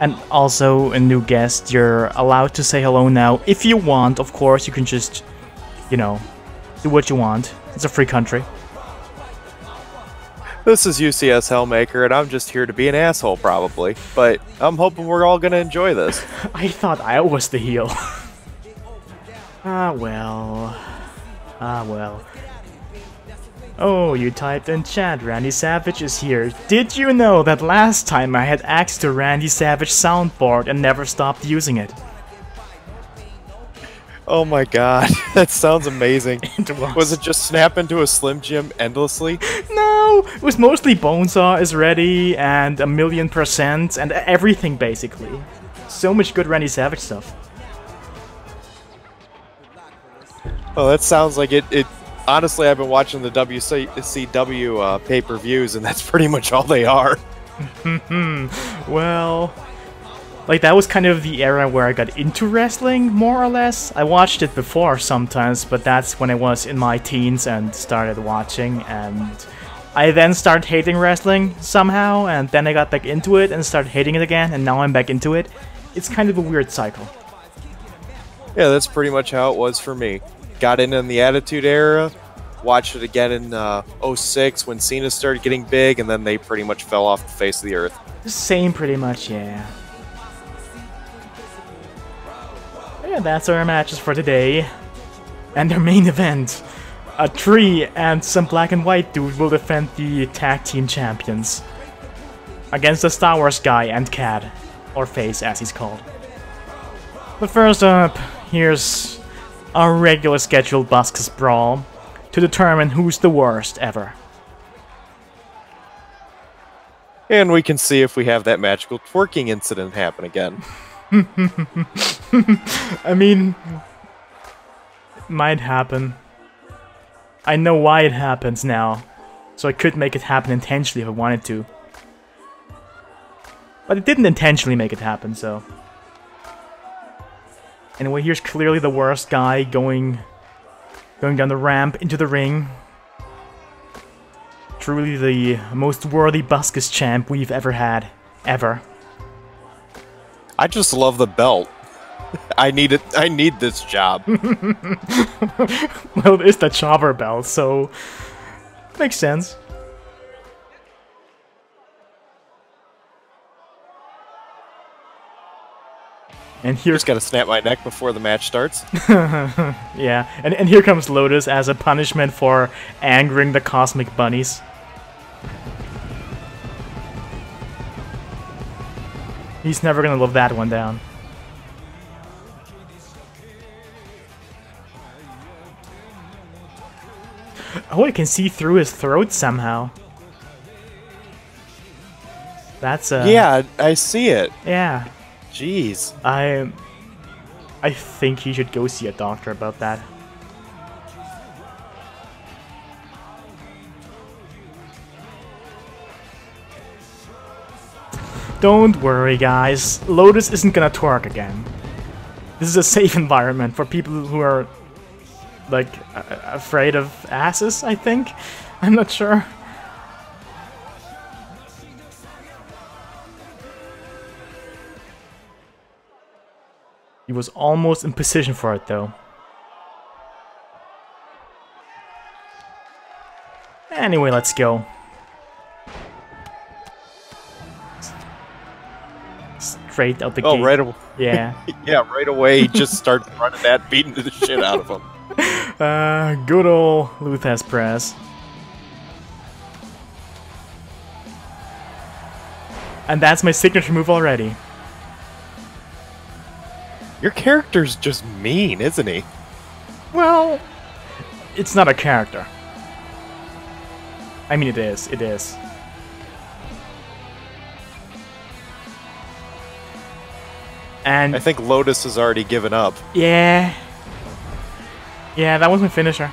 And also a new guest, you're allowed to say hello now. If you want, of course, you can just, you know, do what you want. It's a free country. This is UCS Hellmaker, and I'm just here to be an asshole, probably. But I'm hoping we're all gonna enjoy this. I thought I was the heel. ah, well. Ah, well. Oh, you typed in chat, Randy Savage is here. Did you know that last time I had access to Randy Savage soundboard and never stopped using it? Oh my god, that sounds amazing. It was. Was it just snap into a Slim Jim endlessly? No, it was mostly Bonesaw is ready and a million percent and everything basically. So much good Randy Savage stuff. Oh, that sounds like it. It honestly, I've been watching the WCW uh, pay-per-views, and that's pretty much all they are. Well, like that was kind of the era where I got into wrestling, more or less. I watched it before sometimes, but that's when I was in my teens and started watching, and I then started hating wrestling somehow, and then I got back into it and started hating it again, and now I'm back into it. It's kind of a weird cycle. Yeah, that's pretty much how it was for me. Got in in the Attitude Era, watched it again in uh, 06 when Cena started getting big, and then they pretty much fell off the face of the earth. Same pretty much, yeah. Yeah, that's our matches for today. And their main event. A tree and some black and white dude will defend the tag team champions. Against the Star Wars guy and Cad. Or Face as he's called. But first up, here's our regular scheduled Buscus Brawl to determine who's the worst ever. And we can see if we have that magical twerking incident happen again. I mean, it might happen. I know why it happens now, so I could make it happen intentionally if I wanted to. But it didn't intentionally make it happen, so. Anyway, here's clearly the worst guy going going down the ramp into the ring. Truly the most worthy Buscus champ we've ever had. Ever. I just love the belt. I need it. I need this job. well, it's the chopper belt, so makes sense. And here's Just gotta snap my neck before the match starts. yeah, and and here comes Lotus as a punishment for angering the cosmic bunnies. He's never gonna live that one down. Oh, I can see through his throat somehow. That's uh yeah, I see it. yeah. Jeez. I I think he should go see a doctor about that. Don't worry, guys. Lotus isn't gonna twerk again. This is a safe environment for people who are, like, afraid of asses, I think? I'm not sure. He was almost in position for it, though. Anyway, let's go. Straight out the Oh, gate. right. Away. Yeah. Yeah, right away. Just starts running that, beating the shit out of him. Uh, good old Lou Thesz press. And that's my signature move already. Your character's just mean, isn't he? Well, it's not a character. I mean, it is. It is. And I think Lotus has already given up. yeah, yeah, that was my finisher.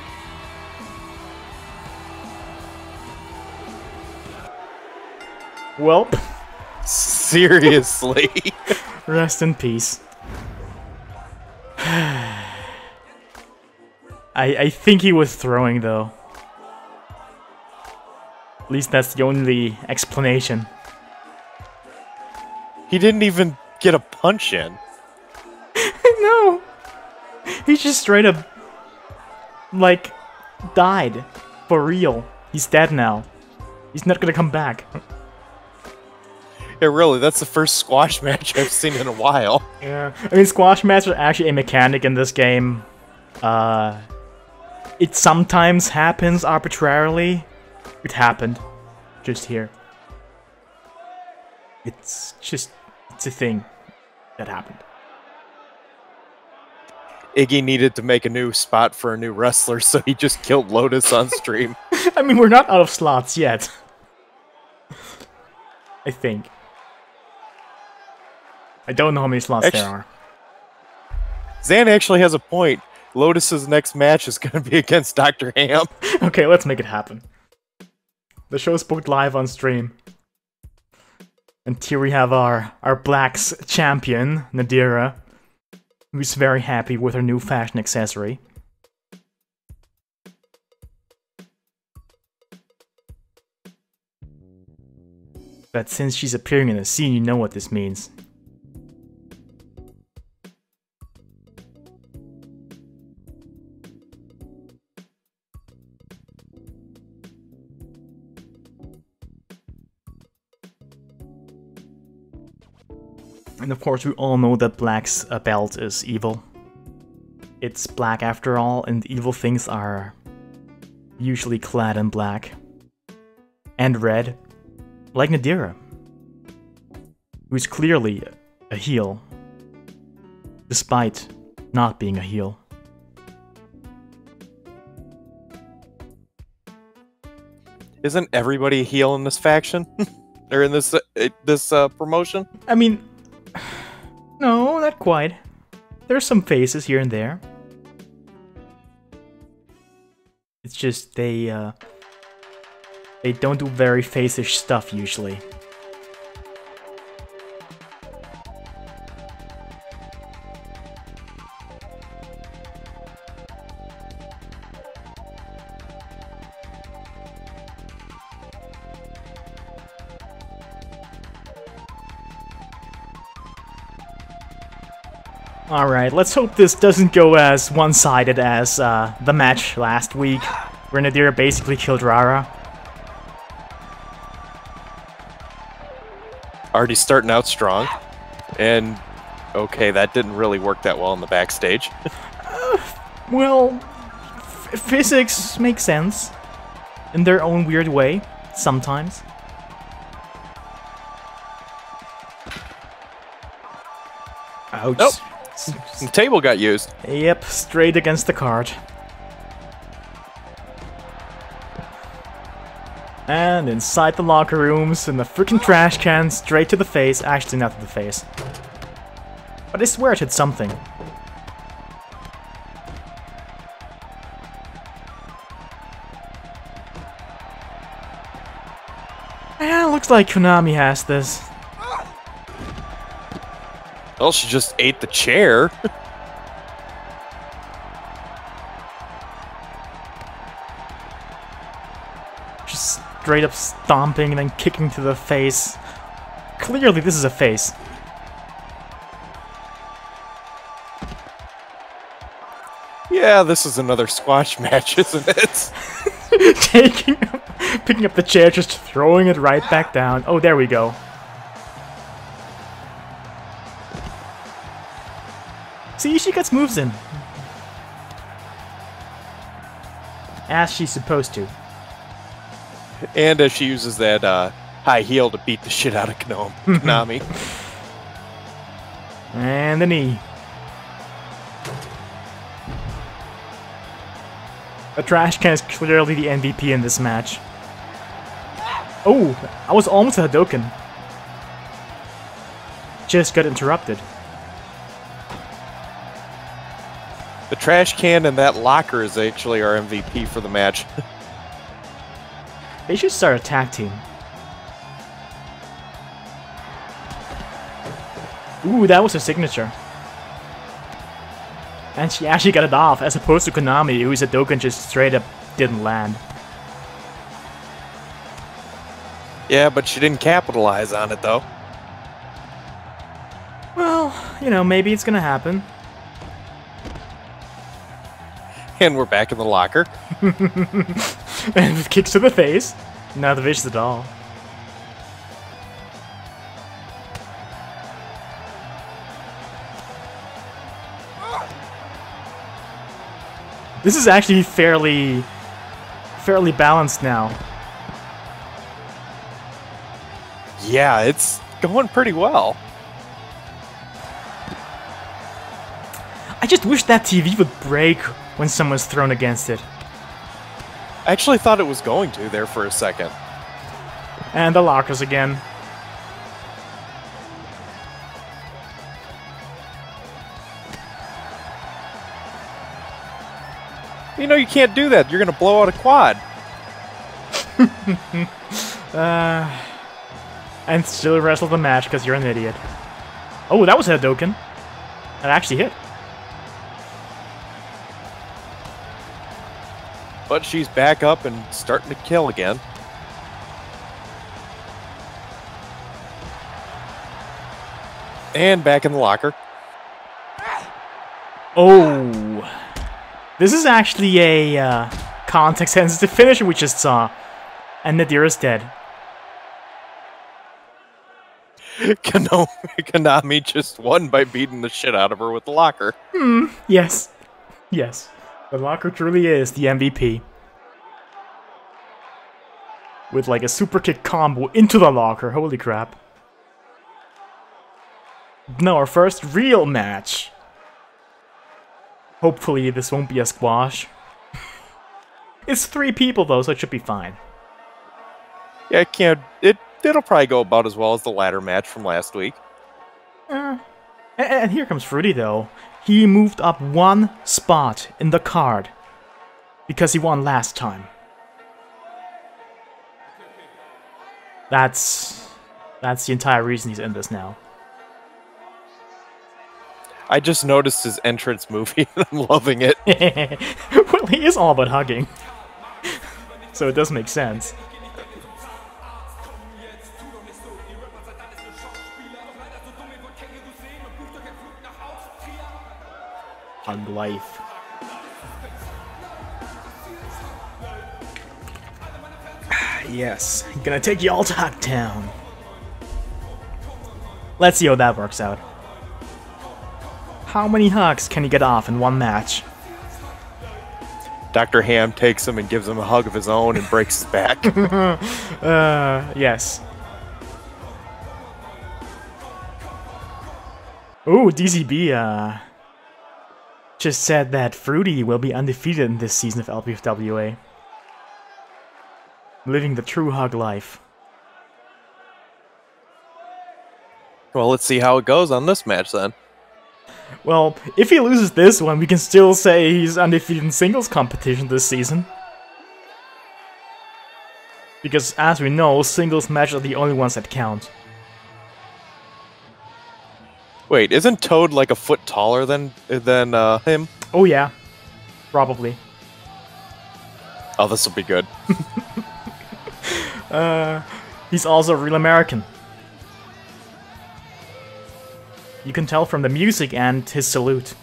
Welp, Seriously. rest in peace. I I think he was throwing though. At least that's the only explanation. He didn't even get a punch in. no. He just straight up, like, died. For real. He's dead now. He's not gonna come back. Yeah, really, that's the first squash match I've seen in a while. Yeah. I mean, squash match are actually a mechanic in this game. Uh, it sometimes happens arbitrarily. It happened. Just here. It's just, it's a thing that happened. Iggy needed to make a new spot for a new wrestler, so he just killed Lotus on stream. I mean, we're not out of slots yet. I think. I don't know how many slots Actu- there are. Zan actually has a point. Lotus's next match is going to be against Dr. Ham. Okay, let's make it happen. The show's booked live on stream. And here we have our, our Blacks champion, Nadira, who's very happy with her new fashion accessory. But since she's appearing in the scene, you know what this means. And of course, we all know that Black's uh, belt is evil. It's black after all, and evil things are usually clad in black. And red, like Nadira, who's clearly a heel, despite not being a heel. Isn't everybody a heel in this faction? or in this uh, this uh, promotion? I mean, not quite. There's some faces here and there. It's just they uh they don't do very face-ish stuff usually. Alright, let's hope this doesn't go as one-sided as uh, the match last week, Grenadier basically killed Rara. Already starting out strong. And okay, that didn't really work that well in the backstage. Well, f- physics makes sense in their own weird way, sometimes. Ouch. Nope. The table got used. Yep, straight against the card. And inside the locker rooms, in the freaking trash can, straight to the face. Actually, not to the face. But I swear it hit something. Yeah, looks like Konami has this. Well, she just ate the chair. Just straight up stomping and then kicking to the face. Clearly, this is a face. yeah, this is another squash match, isn't it? Taking picking up the chair, just throwing it right back down. Oh, there we go. See, she gets moves in. As she's supposed to. and as she uses that uh, high heel to beat the shit out of Konami. Konami. And the knee. The trash can is clearly the MVP in this match. Oh, I was almost a Hadoken. Just got interrupted. The trash can and that locker is actually our MVP for the match. They should start a tag team. Ooh, that was her signature. And she actually got it off, as opposed to Konami, whose Hadoken just straight up didn't land. yeah, but she didn't capitalize on it though. Well, you know, maybe it's gonna happen. And we're back in the locker. and with kicks to the face. Now the fish the doll. This is actually fairly fairly balanced now. Yeah, it's going pretty well. I just wish that TV would break when someone's thrown against it. I actually thought it was going to there for a second. And the lockers again. You know you can't do that. You're going to blow out a quad. uh, and still wrestle the match because you're an idiot. Oh, that was a Hadoken. That actually hit. But she's back up and starting to kill again. And back in the locker. Oh. This is actually a uh, context-sensitive finisher we just saw. And Nadira's dead. Konami just won by beating the shit out of her with the locker. Hmm, yes. Yes. The locker truly is the MVP. With like a super kick combo into the locker, holy crap. Now our first real match. Hopefully this won't be a squash. it's three people though, so it should be fine. Yeah, it can't. It it'll probably go about as well as the ladder match from last week. Uh, and, and here comes Fruity though. He moved up one spot in the card because he won last time. That's that's the entire reason he's in this now. I just noticed his entrance movie and I'm loving it. well, he is all about hugging. so it does make sense. Hug life. yes, gonna take you all to Hugtown. Let's see how that works out. How many hugs can he get off in one match? Dr. Ham takes him and gives him a hug of his own and breaks his back. uh, yes. Ooh, DZB, uh, just said that Fruity will be undefeated in this season of LPFWA. Living the true hug life. Well, let's see how it goes on this match then. Well, if he loses this one, we can still say he's undefeated in singles competition this season. Because as we know, singles matches are the only ones that count. Wait, isn't Toad like a foot taller than than uh, him? Oh yeah, probably. Oh, this will be good. uh, he's also a real American. You can tell from the music and his salute.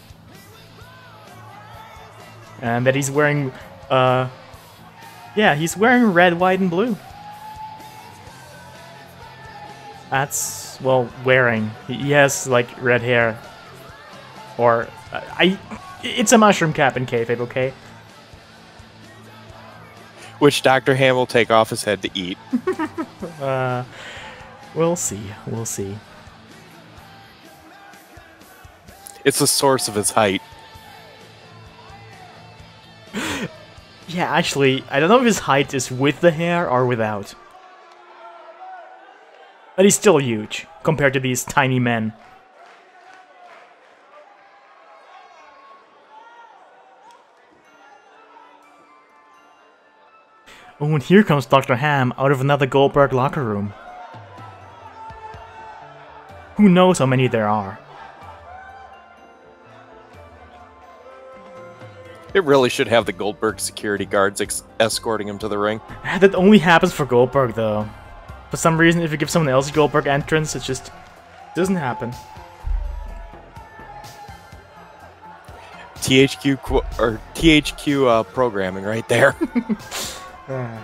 And that he's wearing, uh, yeah, he's wearing red, white, and blue. That's, well, wearing. He has, like, red hair. Or, uh, I, it's a mushroom cap in kayfabe, okay? Which Dr. Ham will take off his head to eat. uh, we'll see, we'll see. It's the source of his height. yeah, actually, I don't know if his height is with the hair or without. But he's still huge, compared to these tiny men. Oh, and here comes Dr. Ham out of another Goldberg locker room. Who knows how many there are? It really should have the Goldberg security guards escorting him to the ring. That only happens for Goldberg, though. For some reason, if you give someone else Goldberg entrance, it just doesn't happen. THQ or THQ uh, programming right there. uh,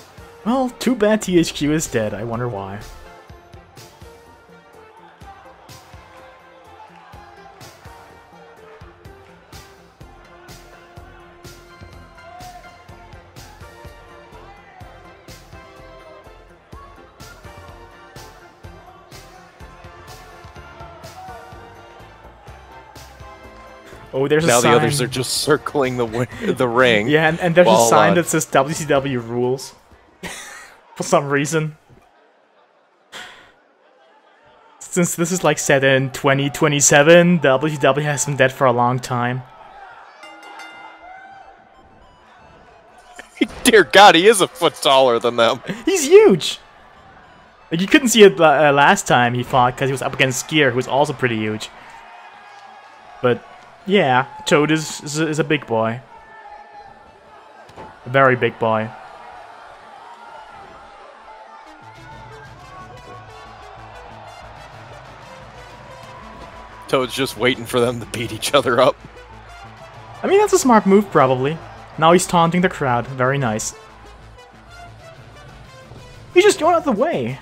well, too bad THQ is dead. I wonder why. There's now a sign. the others are just circling the the ring. Yeah, and, and there's Well, a sign uh, that says WCW rules. For some reason. Since this is like set in 2027, WCW has been dead for a long time. Dear God, he is a foot taller than them. He's huge! Like, you couldn't see it uh, last time he fought because he was up against Skier, who was also pretty huge. But, yeah, Toad is, is, a, is a big boy. A very big boy. Toad's just waiting for them to beat each other up. I mean, that's a smart move, probably. Now he's taunting the crowd. Very nice. He's just going out of the way.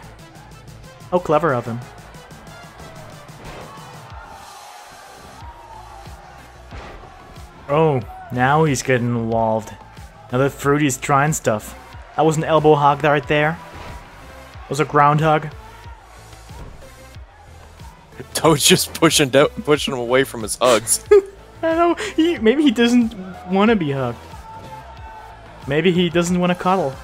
How clever of him. Oh, now he's getting involved. Now that Fruity's trying stuff. That was an elbow hug right there. That was a ground hug. Toad's just pushing pushing him away from his hugs. I know. He maybe he doesn't want to be hugged. Maybe he doesn't want to cuddle.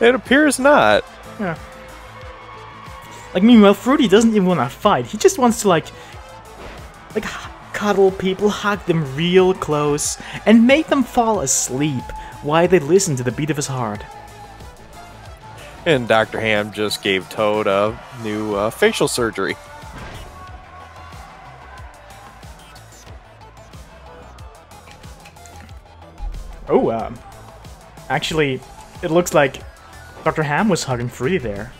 it appears not. Yeah. Like meanwhile, Fruity doesn't even want to fight. He just wants to like, like cuddle people, hug them real close, and make them fall asleep while they listen to the beat of his heart. And Dr. Ham just gave Toad a new uh, facial surgery. Oh, um, actually, it looks like Dr. Ham was hugging Fruity there.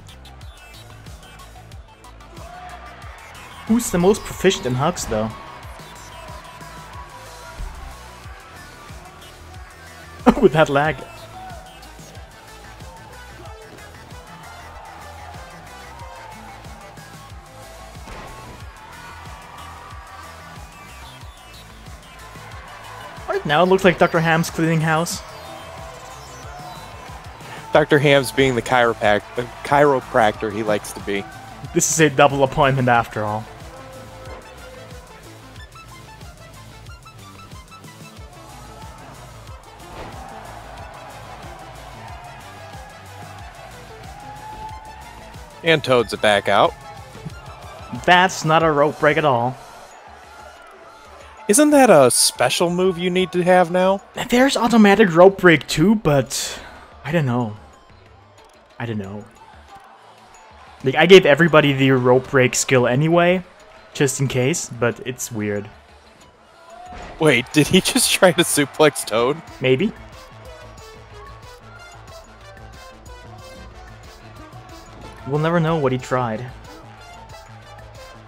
Who's the most proficient in hugs, though? With that lag. Right now, it looks like Dr. Ham's cleaning house. Dr. Ham's being the chiroprac- the uh, chiropractor he likes to be. This is a double appointment after all. And Toad's a back out. That's not a rope break at all. Isn't that a special move you need to have now? There's automatic rope break too, but I don't know. I don't know. Like I gave everybody the rope break skill anyway, just in case, but it's weird. Wait, did he just try to suplex Toad? Maybe. We'll never know what he tried.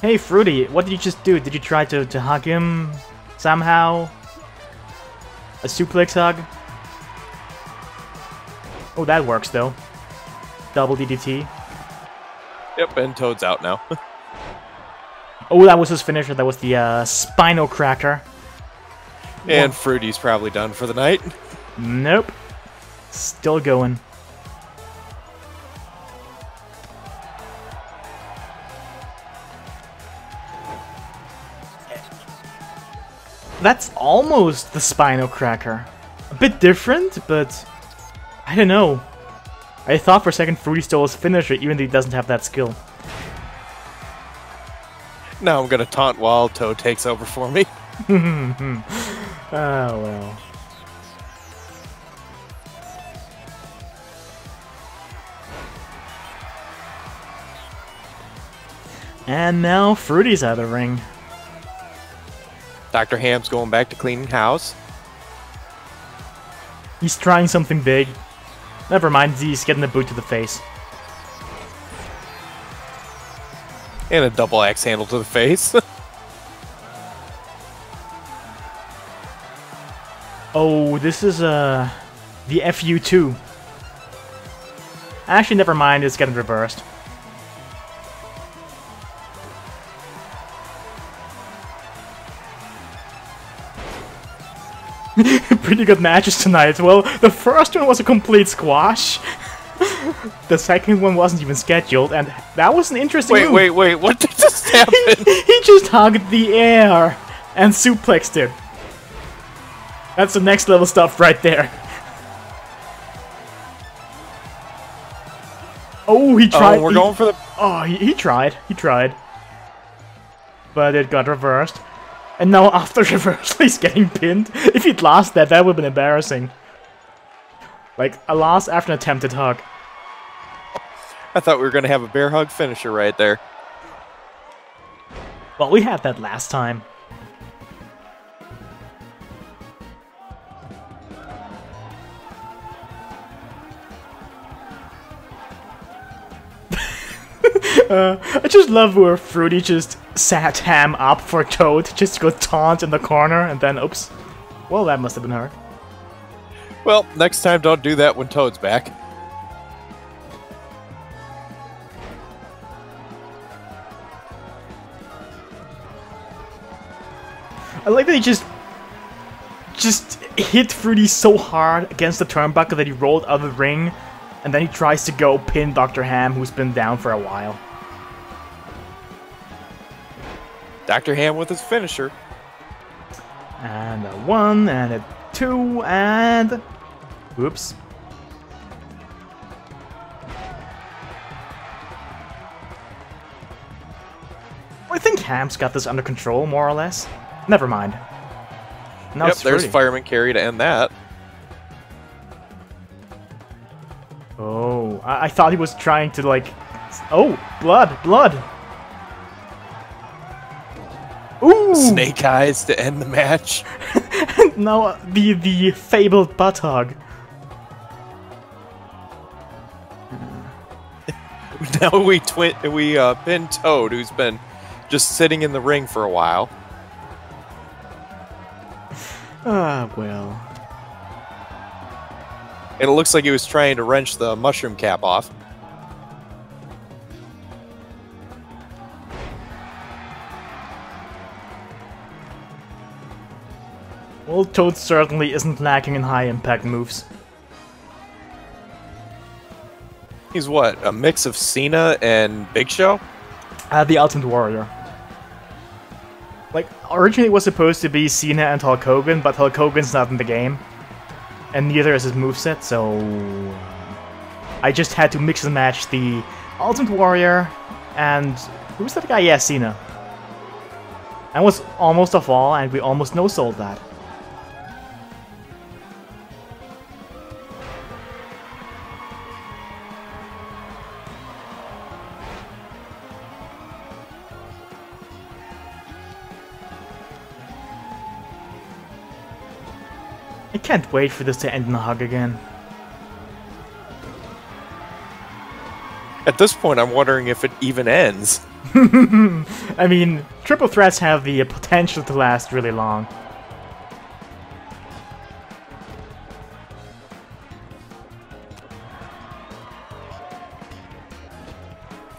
Hey, Fruity, what did you just do? Did you try to, to hug him somehow? A suplex hug? Oh, that works though. Double DDT. Yep, and Toad's out now. Oh, that was his finisher. That was the uh, Spinal Cracker. and Fruity's probably done for the night. Nope. Still going. That's almost the Spinal Cracker. A bit different, but I don't know. I thought for a second Fruity stole his finisher, even though he doesn't have that skill. Now I'm gonna taunt while Toad takes over for me. Oh well. And now Fruity's out of the ring. Dr. Ham's going back to cleaning house. He's trying something big. Never mind, Z's getting the boot to the face. And a double axe handle to the face. oh, this is uh, the FU2. Actually, never mind, it's getting reversed. Pretty good matches tonight. Well, the first one was a complete squash. the second one wasn't even scheduled, and that was an interesting Wait, move. wait, wait! What did just happen? he just hugged the air and suplexed it. That's the next level stuff right there. Oh, he oh, tried. oh, we're he- going for the. Oh, he, he tried. He tried. But it got reversed. And now after reversal, he's getting pinned. If he'd lost that, that would have been embarrassing. Like, a loss after an attempted hug. I thought we were gonna have a bear hug finisher right there. Well, we had that last time. uh, I just love where Fruity just sat Ham up for Toad, just to go taunt in the corner, and then oops. Well, that must have been her. Well, next time, don't do that when Toad's back. I like that he just just hit Fruity so hard against the turnbuckle that he rolled out of the ring, and then he tries to go pin Dr. Ham, who's been down for a while. Dr. Ham with his finisher. And a one, and a two, and... Oops. I think Ham's got this under control, more or less. Never mind. Now yep, there's Fruity. fireman carry to end that. Oh, I, I thought he was trying to like. Oh, blood, blood. Snake eyes to end the match. Now uh, the the fabled butt hug. now we twin we uh, pin Toad, who's been just sitting in the ring for a while. Ah, well. And it looks like he was trying to wrench the mushroom cap off. Toad certainly isn't lacking in high impact moves. He's what? A mix of Cena and Big Show? Uh, the Ultimate Warrior. Like, originally it was supposed to be Cena and Hulk Hogan, but Hulk Hogan's not in the game. And neither is his moveset, so... I just had to mix and match the Ultimate Warrior and... Who's that guy? Yeah, Cena. And was almost a fall, and we almost no-sold that. Can't wait for this to end in a hug again. At this point, I'm wondering if it even ends. I mean, triple threats have the potential to last really long.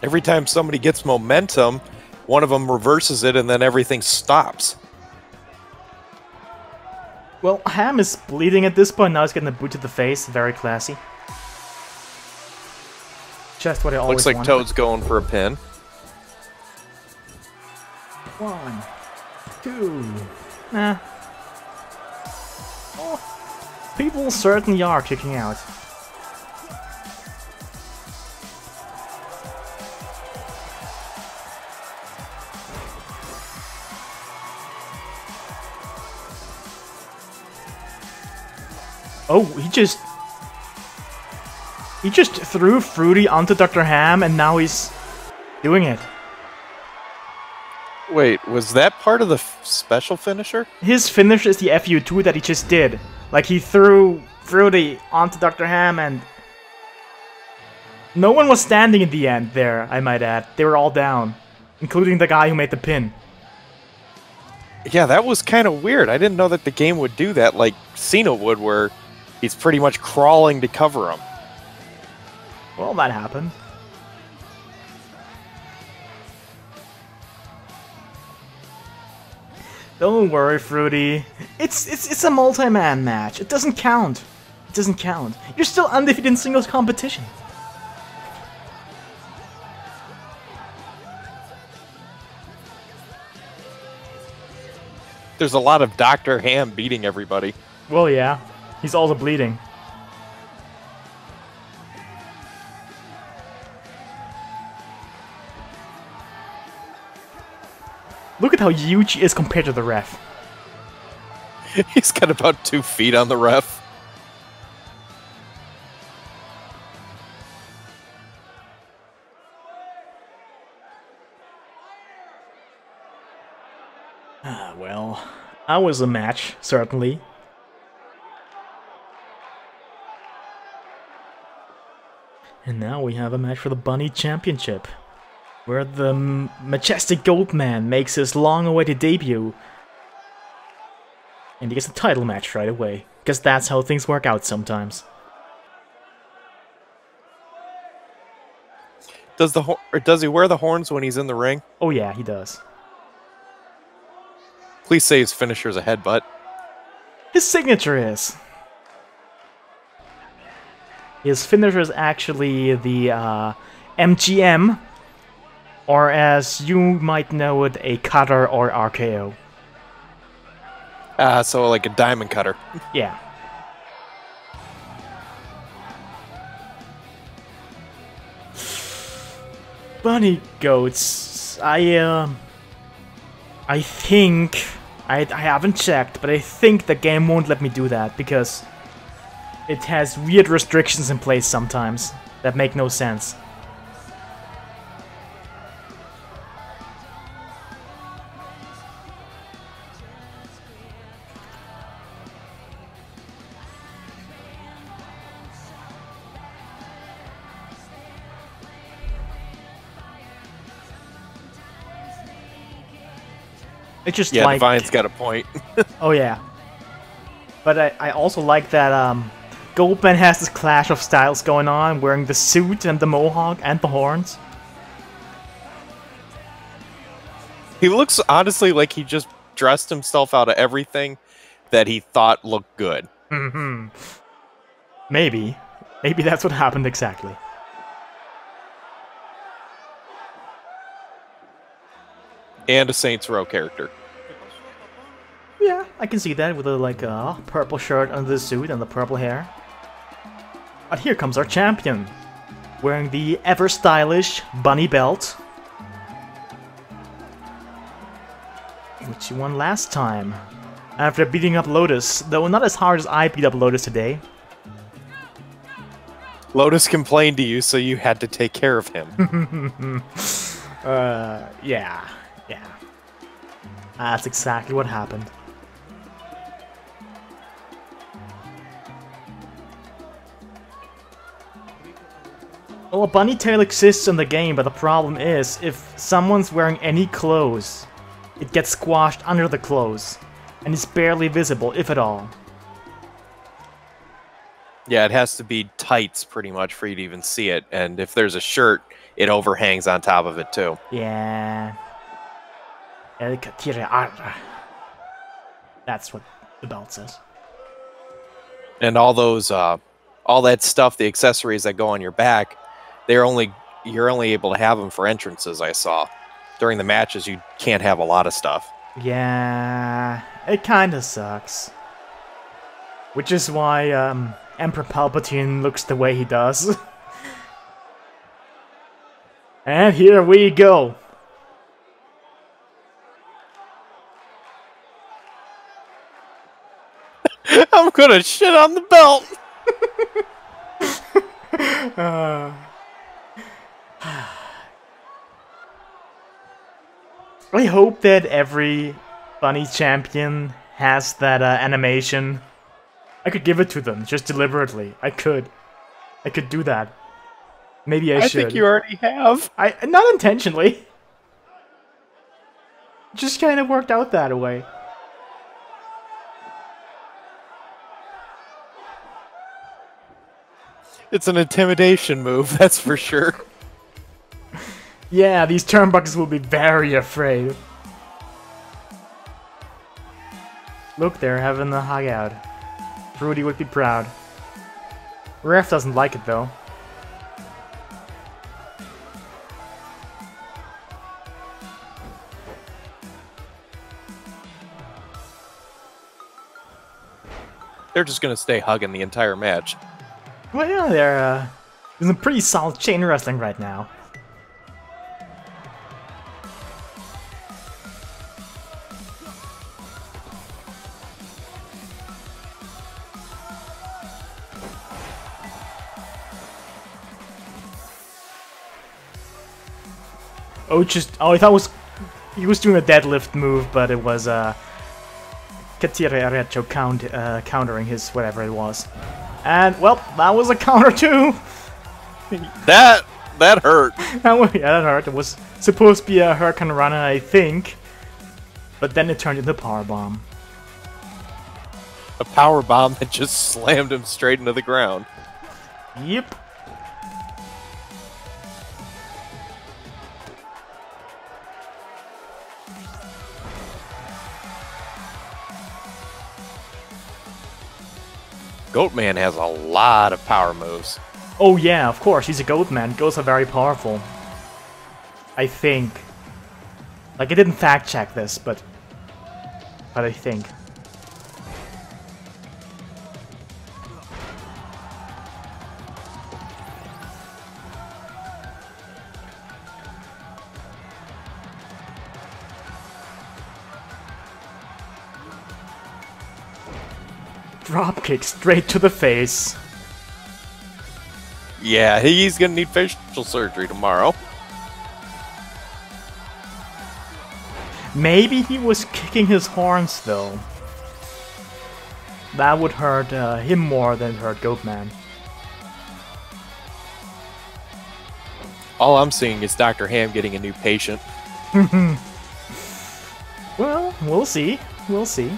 Every time somebody gets momentum, one of them reverses it and then everything stops. Well, Ham is bleeding at this point, now he's getting a boot to the face, very classy. Just what I always Looks like wanted. Toad's going for a pin. One, two, nah. Oh, people certainly are kicking out. Oh, he just... He just threw Fruity onto Dr. Ham and now he's doing it. Wait, was that part of the f- special finisher? His finish is the FU2 that he just did. Like he threw Fruity onto Dr. Ham and no one was standing in the end there, I might add. They were all down, including the guy who made the pin. Yeah, that was kind of weird. I didn't know that the game would do that like Cena would, where he's pretty much crawling to cover him. Well, that happened. Don't worry, Fruity. It's it's it's a multi-man match. It doesn't count. It doesn't count. You're still undefeated in singles competition. There's a lot of Dr. Ham beating everybody. Well, yeah. He's also bleeding. Look at how huge he is compared to the ref. He's got about two feet on the ref. Ah, well, that was a match, certainly. And now we have a match for the Bunny Championship, where the Majestic Goat-Man makes his long-awaited debut. And he gets a title match right away, because that's how things work out sometimes. Does the or does he wear the horns when he's in the ring? Oh yeah, he does. Please say his finisher's a headbutt. His signature is. His finisher is actually the uh, MGM, or as you might know it, a cutter or RKO. Ah, so like a diamond cutter. Yeah. Bunny goats. I uh, I think I I haven't checked, but I think the game won't let me do that because it has weird restrictions in place sometimes that make no sense. It's just Yeah, like Divine's got a point. Oh yeah. But I, I also like that um Goat-Man has this clash of styles going on, wearing the suit and the mohawk and the horns. he looks honestly like he just dressed himself out of everything that he thought looked good. hmm Maybe. Maybe that's what happened exactly. And a Saints Row character. Yeah, I can see that with a like uh, purple shirt under the suit and the purple hair. But here comes our champion, wearing the ever stylish bunny belt, which he won last time. After beating up Lotus, though not as hard as I beat up Lotus today. Lotus complained to you, so you had to take care of him. Uh, yeah, yeah. That's exactly what happened. Well, a bunny tail exists in the game, but the problem is, if someone's wearing any clothes, it gets squashed under the clothes, and is barely visible, if at all. yeah, it has to be tights pretty much for you to even see it. And if there's a shirt, it overhangs on top of it too. Yeah. El Catire Arra. That's what the belt says. And all those, uh, all that stuff, the accessories that go on your back, they're only you're only able to have them for entrances. I saw during the matches, you can't have a lot of stuff. Yeah, it kinda sucks. Which is why um, Emperor Palpatine looks the way he does. and here we go. I'm gonna shit on the belt. I hope that every bunny champion has that uh, animation. I could give it to them just deliberately. I could. I could do that. Maybe I, I should. think you already have. I not intentionally. Just kind of worked out that way. It's an intimidation move, that's for sure. Yeah, these turnbuckles will be very afraid. Look, they're having the hug out. Rudy would be proud. Ref doesn't like it though. They're just gonna stay hugging the entire match. Well, yeah, they're uh, some pretty solid chain wrestling right now. Oh, just oh, I thought it was he was doing a deadlift move, but it was uh Catire Arrecho count uh, countering his whatever it was. And well, that was a counter too. That that hurt. that was, yeah, that hurt. It was supposed to be a Hurricanrana, I think, but then it turned into a power bomb. A power bomb that just slammed him straight into the ground. Yep. Goat-Man has a lot of power moves. Oh yeah, of course, he's a goat man. Goats are very powerful. I think. Like, I didn't fact check this, but... But I think. Dropkick straight to the face. Yeah, he's gonna need facial surgery tomorrow. Maybe he was kicking his horns though. That would hurt uh, him more than hurt Goat-Man. All I'm seeing is Dr. Ham getting a new patient. well, we'll see. We'll see.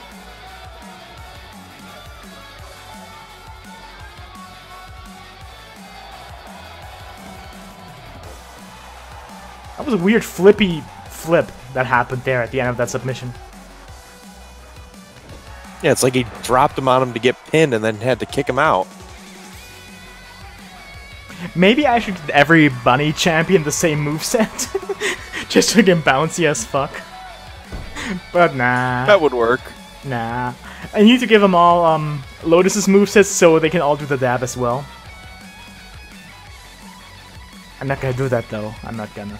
That was a weird flippy flip that happened there at the end of that submission. Yeah, it's like he dropped him on him to get pinned and then had to kick him out. Maybe I should give every bunny champion the same moveset. Just to get bouncy as fuck. But nah. That would work. Nah. I need to give them all um, Lotus's movesets so they can all do the dab as well. I'm not gonna do that though. I'm not gonna.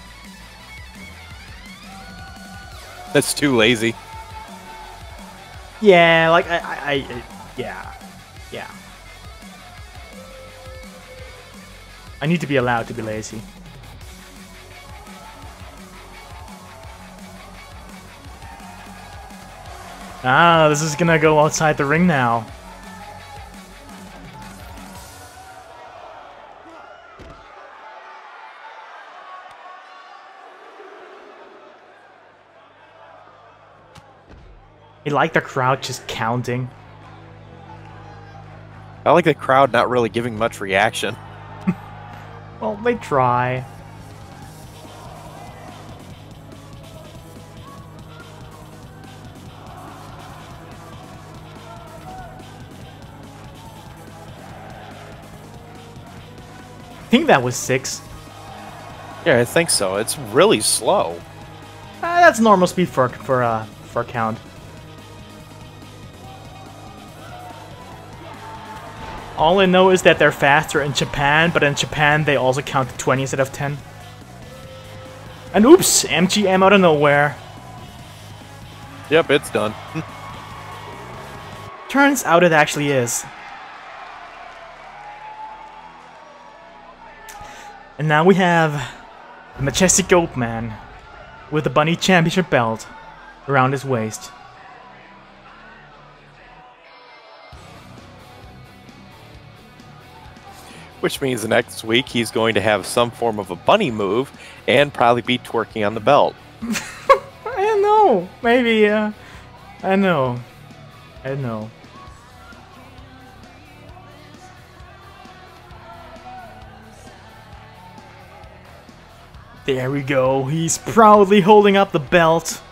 That's too lazy. Yeah, like I, I, I yeah, yeah. I need to be allowed to be lazy. Ah, this is gonna go outside the ring now. Like the crowd just counting. I like the crowd not really giving much reaction. Well, they try. I think that was six. Yeah, I think so. It's really slow. Uh, that's normal speed for for uh for a count. All I know is that they're faster in Japan, but in Japan they also count to 20 instead of 10. And oops, MGM out of nowhere. Yep, it's done. Turns out it actually is. And now we have the Majestic Goat-Man with the Bunny Championship belt around his waist. Which means the next week he's going to have some form of a bunny move and probably be twerking on the belt. I don't know. Maybe. Uh, I know. I know. There we go. He's proudly holding up the belt.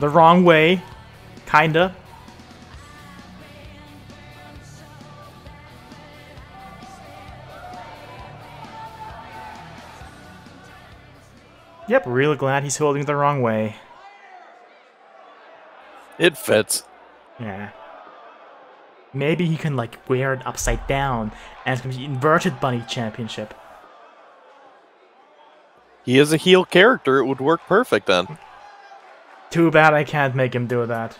The wrong way. Kinda. Yep, really glad he's holding it the wrong way. It fits. Yeah. Maybe he can like wear it upside down and it's gonna be inverted bunny championship. He is a heel character. It would work perfect then. Too bad I can't make him do that.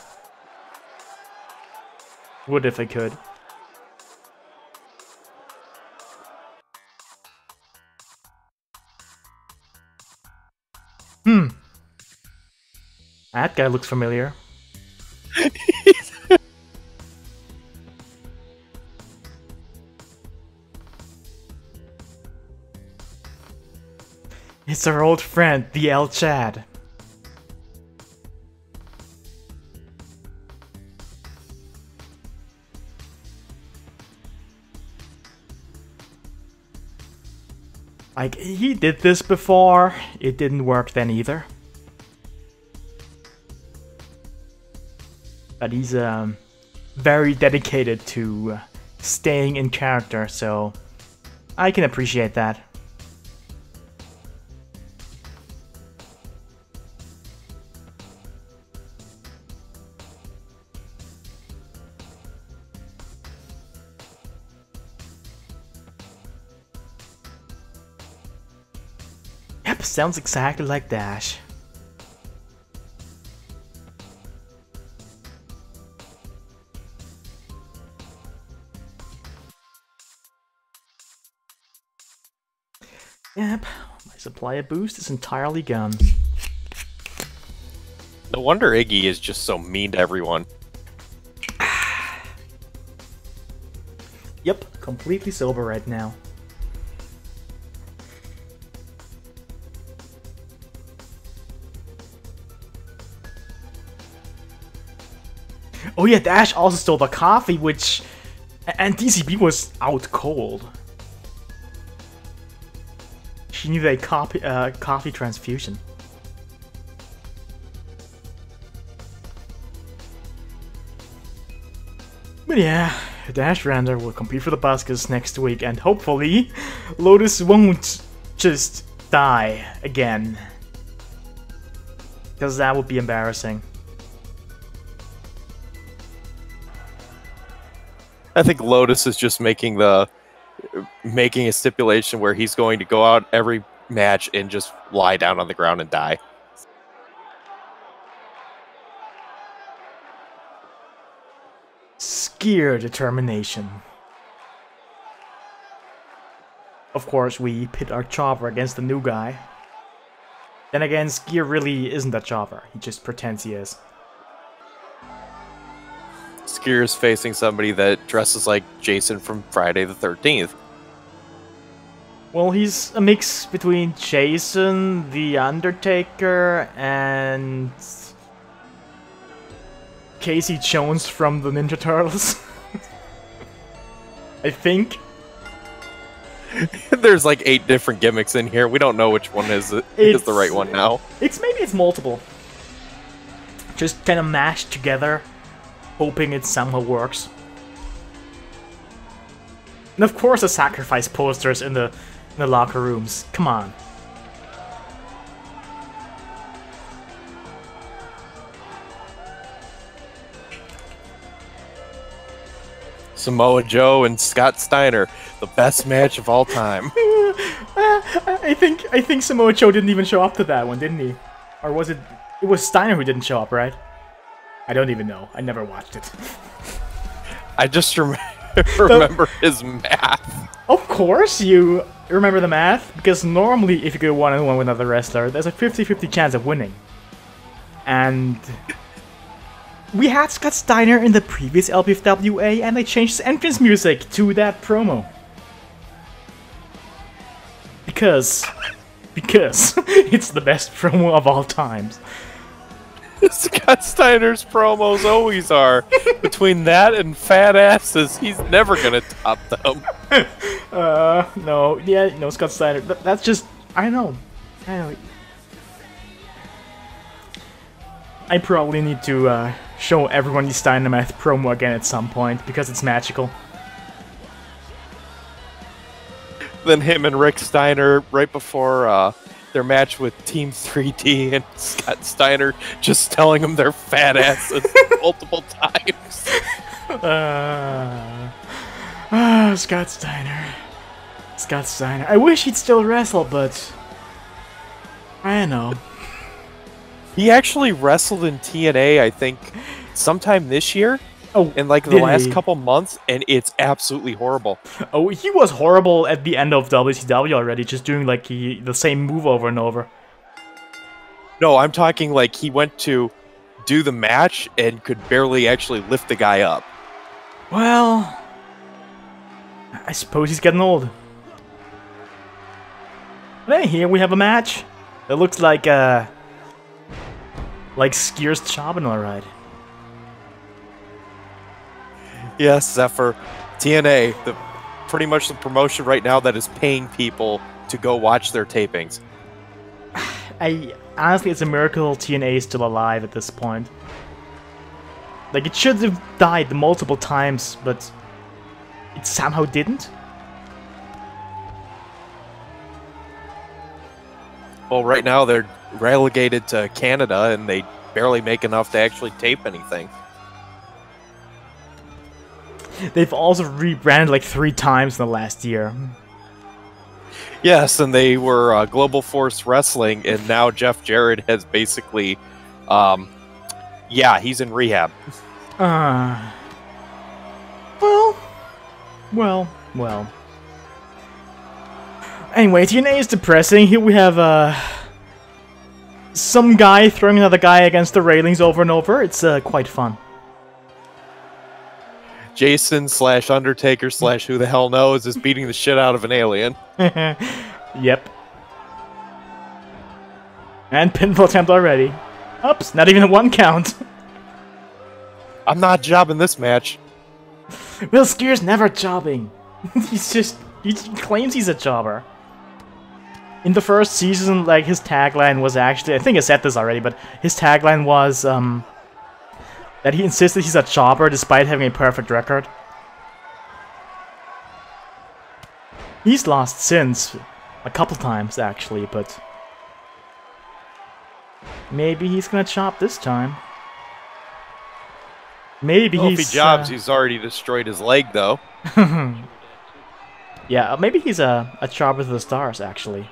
Would if I could. Hmm. That guy looks familiar. it's our old friend, the El Chad. Like, he did this before, it didn't work then either. But he's um, very dedicated to uh, staying in character, so I can appreciate that. Sounds exactly like Dash. Yep, my supply of boost is entirely gone. No wonder Iggy is just so mean to everyone. Yep, completely sober right now. Oh yeah, Dash also stole the coffee, which... And DCB was out cold. She needed a copy, uh, coffee transfusion. But yeah, Dash Rander will compete for the Buscus next week, and hopefully, Lotus won't just die again. Because that would be embarrassing. I think Lotus is just making the making a stipulation where he's going to go out every match and just lie down on the ground and die. Schir determination. Of course, we pit our chopper against the new guy. Then again, Schir really isn't a chopper. He just pretends he is. Is facing somebody that dresses like Jason from Friday the 13th. Well, he's a mix between Jason, The Undertaker, and Casey Jones from the Ninja Turtles. I think. There's like eight different gimmicks in here. We don't know which one is, is the right one now. It's maybe it's multiple. Just kind of mashed together, hoping it somehow works. And of course, the sacrifice posters in the in the locker rooms. Come on. Samoa Joe and Scott Steiner, the best match of all time. I think I think Samoa Joe didn't even show up to that one, didn't he? Or was it? It was Steiner who didn't show up, right? I don't even know. I never watched it. I just rem remember his math. Of course you remember the math, because normally if you go one-on-one with another wrestler, there's a 50-50 chance of winning. And... We had Scott Steiner in the previous LPFWA, and they changed his entrance music to that promo. Because... Because it's the best promo of all times. Scott Steiner's promos always are. Between that and fat asses, he's never gonna top them. Uh, no, yeah, no, Scott Steiner. Th- that's just, I know, I know. I probably need to uh, show everyone the Steinermath promo again at some point because it's magical. Then him and Rick Steiner right before uh, their match with Team 3D and Scott Steiner just telling them they're fat asses multiple times. Uh, ah, Scott Steiner. Scott Steiner. I wish he'd still wrestle, but I don't know. He actually wrestled in TNA, I think, sometime this year. Oh, in like the last he? couple months, and it's absolutely horrible. Oh, he was horrible at the end of WCW already, just doing like he, the same move over and over. No, I'm talking like he went to do the match and could barely actually lift the guy up. Well, I suppose he's getting old. But hey, here we have a match. It looks like uh, like Schir's chopping alright. Yes, Zephyr, TNA, the pretty much the promotion right now that is paying people to go watch their tapings. I honestly, it's a miracle TNA is still alive at this point. Like it should have died multiple times, but it somehow didn't. Well, right now they're relegated to Canada and they barely make enough to actually tape anything. They've also rebranded like three times in the last year. Yes, and they were uh, Global Force Wrestling, and now Jeff Jarrett has basically, um, yeah, he's in rehab. Uh, well, well, well. Anyway, TNA is depressing. Here we have uh, some guy throwing another guy against the railings over and over. It's uh, quite fun. Jason slash Undertaker slash who the hell knows is beating the shit out of an alien. yep. And pinfall attempt already. Oops, not even a one count. I'm not jobbing this match. Will Schir's never jobbing. he's just he claims he's a jobber. In the first season, like his tagline was actually I think I said this already, but his tagline was um that he insisted he's a jobber despite having a perfect record. He's lost since a couple times actually, but maybe he's gonna chop this time. Maybe Well, he's if he jobs, uh, he's already destroyed his leg, though. Yeah, maybe he's a, a chopper to the stars, actually.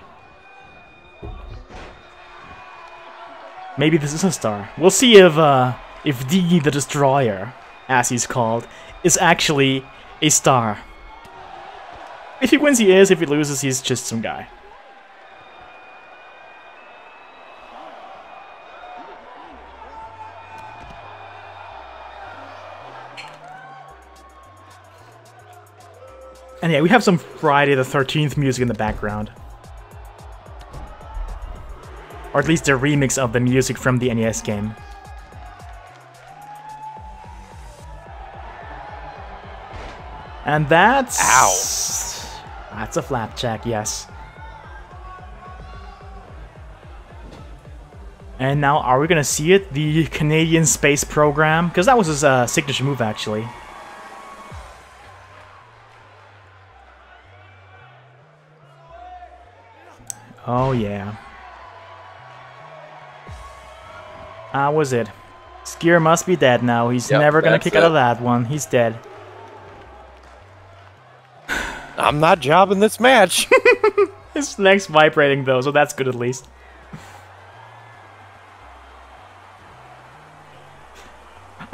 Maybe this is a star. We'll see if uh, if D the Destroyer, as he's called, is actually a star. If he wins, he is. If he loses, he's just some guy. And yeah, we have some Friday the 13th music in the background. Or at least a remix of the music from the NES game. And that's... Ow. That's a flapjack, yes. And now, are we gonna see it? The Canadian Space Program? Because that was his uh, signature move, actually. Oh, yeah. How was it? Schir must be dead now. He's Yep, never gonna kick out of that one. He's dead. I'm not jobbing this match. His neck's vibrating though, so that's good at least.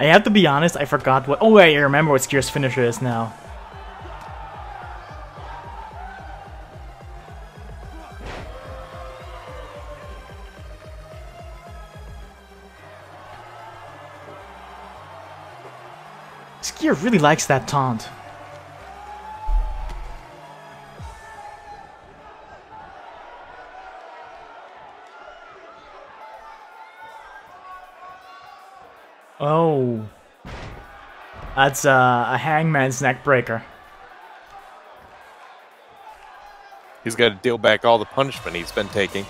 I have to be honest, I forgot what. Oh, wait, I remember what Schir's finisher is now. Skier really likes that taunt. Oh. That's uh, a hangman's neck breaker. He's got to deal back all the punishment he's been taking.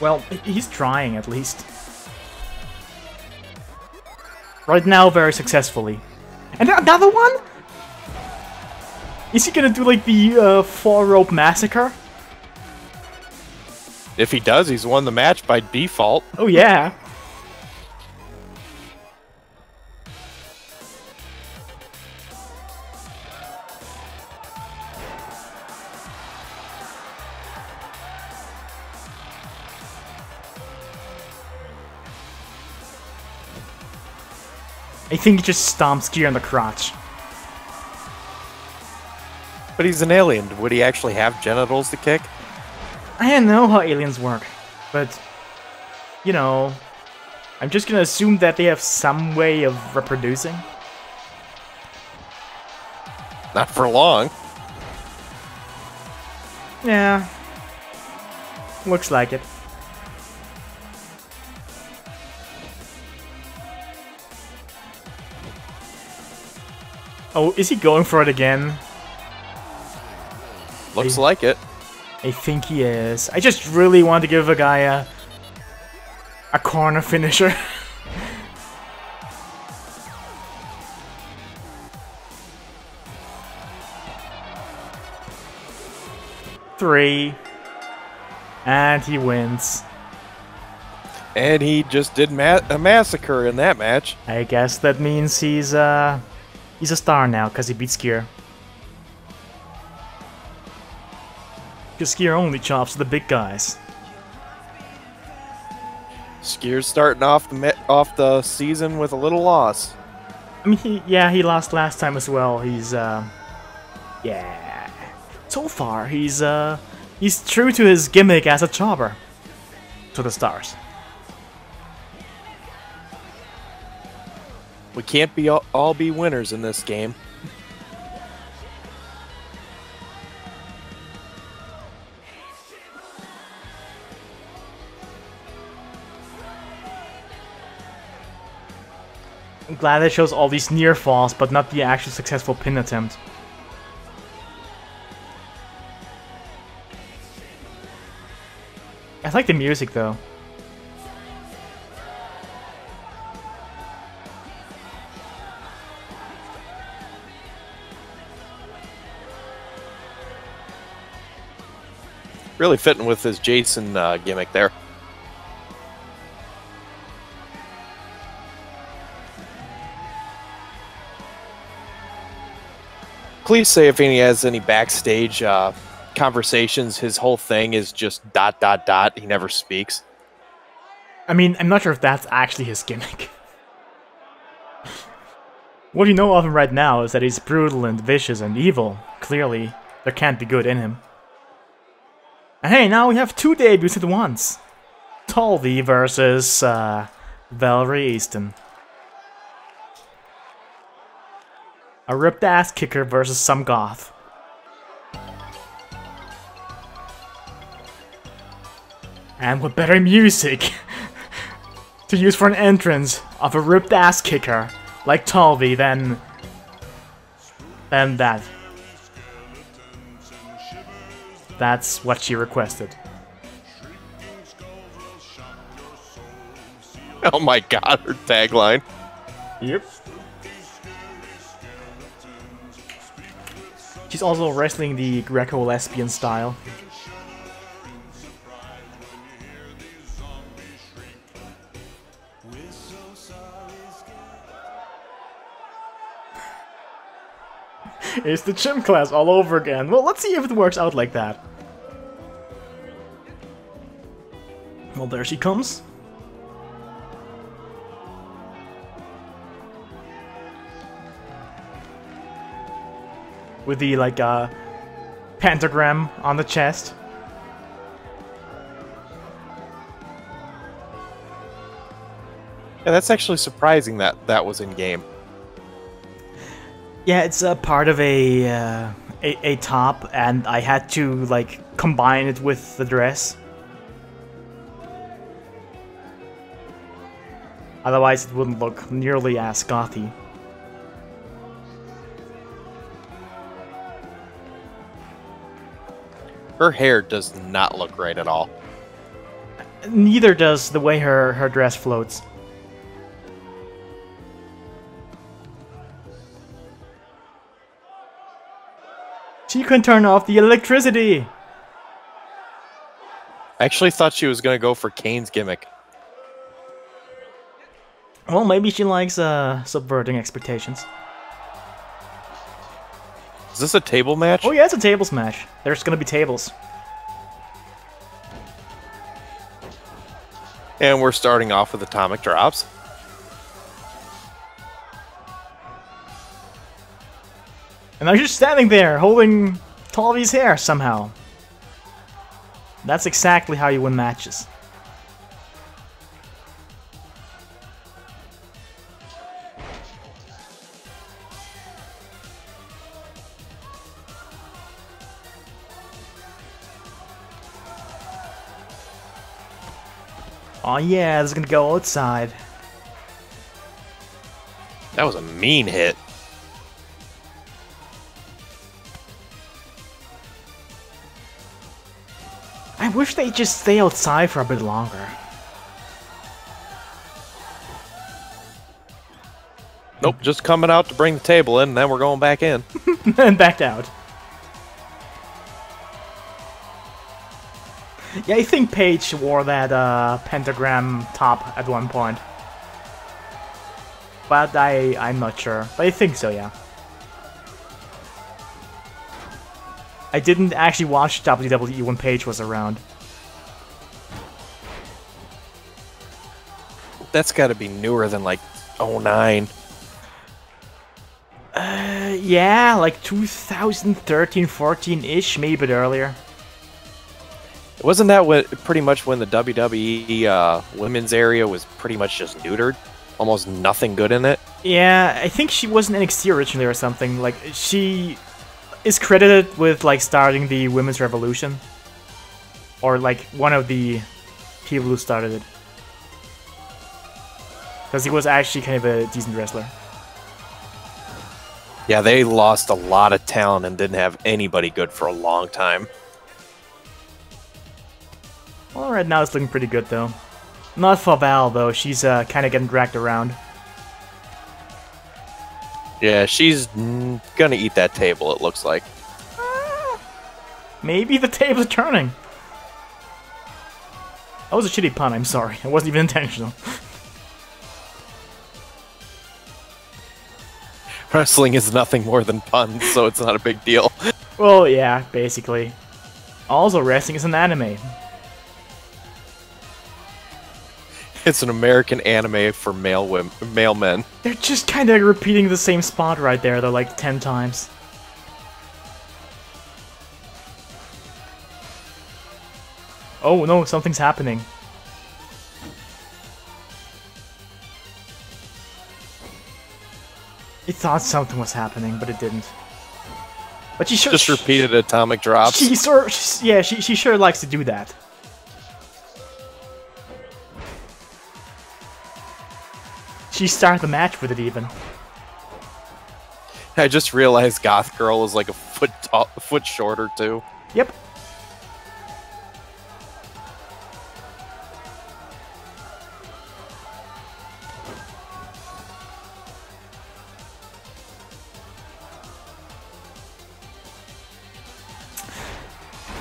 Well, he's trying at least. Right now, very successfully. And another one? Is he gonna do like the uh, four rope massacre? If he does, he's won the match by default. Oh yeah. Think he just stomps Schir in the crotch. But he's an alien. Would he actually have genitals to kick? I don't know how aliens work, but you know, I'm just gonna assume that they have some way of reproducing. Not for long. Yeah. Looks like it. Oh, is he going for it again? Looks like it. I think he is. I just really want to give a guy a a corner finisher. Three. And he wins. And he just did ma a massacre in that match. I guess that means he's uh he's a star now because he beat Schir. Because Schir only chops the big guys. Schir's starting off the off the season with a little loss. I mean, he, yeah, he lost last time as well. He's, uh, yeah. So far, he's, uh, he's true to his gimmick as a chopper. To the stars. We can't be all, all be winners in this game. I'm glad it shows all these near falls, but not the actual successful pin attempt. I like the music though. Really fitting with his Jason uh, gimmick there. Please say if he has any backstage uh, conversations, his whole thing is just dot dot dot. He never speaks. I mean, I'm not sure if that's actually his gimmick. what you know of him right now is that he's brutal and vicious and evil. Clearly, there can't be good in him. And hey, now we have two debuts at once. Tolvie versus uh, Valerie Easton. A ripped ass kicker versus some goth. And with better music to use for an entrance of a ripped ass kicker like Tolvie than than that. That's what she requested. Oh my god, her tagline. Yep. She's also wrestling the Greco-lesbian style. it's the gym class all over again. Well, let's see if it works out like that. Well, there she comes. With the, like, uh, pentagram on the chest. Yeah, that's actually surprising that that was in game. Yeah, it's a part of a, uh, a a top, and I had to like combine it with the dress. Otherwise, it wouldn't look nearly as gothy. Her hair does not look right at all. Neither does the way her, her dress floats. She can turn off the electricity! I actually thought she was going to go for Kane's gimmick. Well, maybe she likes uh, subverting expectations. Is this a table match? Oh yeah, it's a tables match. There's gonna be tables. And we're starting off with atomic drops. And I'm just standing there, holding Tolvie's hair somehow. That's exactly how you win matches. Oh yeah, this is gonna go outside. That was a mean hit. I wish they'd just stay outside for a bit longer. Nope, just coming out to bring the table in, and then we're going back in. and back out. Yeah, I think Paige wore that uh, pentagram top at one point. But I, I'm not sure. But I think so, yeah. I didn't actually watch WWE when Paige was around. That's got to be newer than like 09. Uh, yeah, like 2013, 14-ish, maybe a bit earlier. Wasn't that what, pretty much when the WWE uh, women's area was pretty much just neutered? Almost nothing good in it? Yeah, I think she was in NXT originally or something. Like, she is credited with, like, starting the women's revolution. Or, like, one of the people who started it. Because he was actually kind of a decent wrestler. Yeah, they lost a lot of talent and didn't have anybody good for a long time. Well, right now it's looking pretty good, though. Not for Val, though. She's uh, kind of getting dragged around. Yeah, she's gonna eat that table, it looks like. Maybe the table's turning. That was a shitty pun, I'm sorry. It wasn't even intentional. Wrestling is nothing more than puns, so it's not a big deal. well, yeah, basically. Also, wrestling is an anime. It's an American anime for male women, male men. They're just kind of repeating the same spot right there, though, like 10 times. Oh no, something's happening. He thought something was happening, but it didn't. But she sure just repeated atomic drops. She sure, yeah, she she sure likes to do that. She started the match with it even. I just realized Goth Girl is like a foot tall, a foot shorter too. Yep.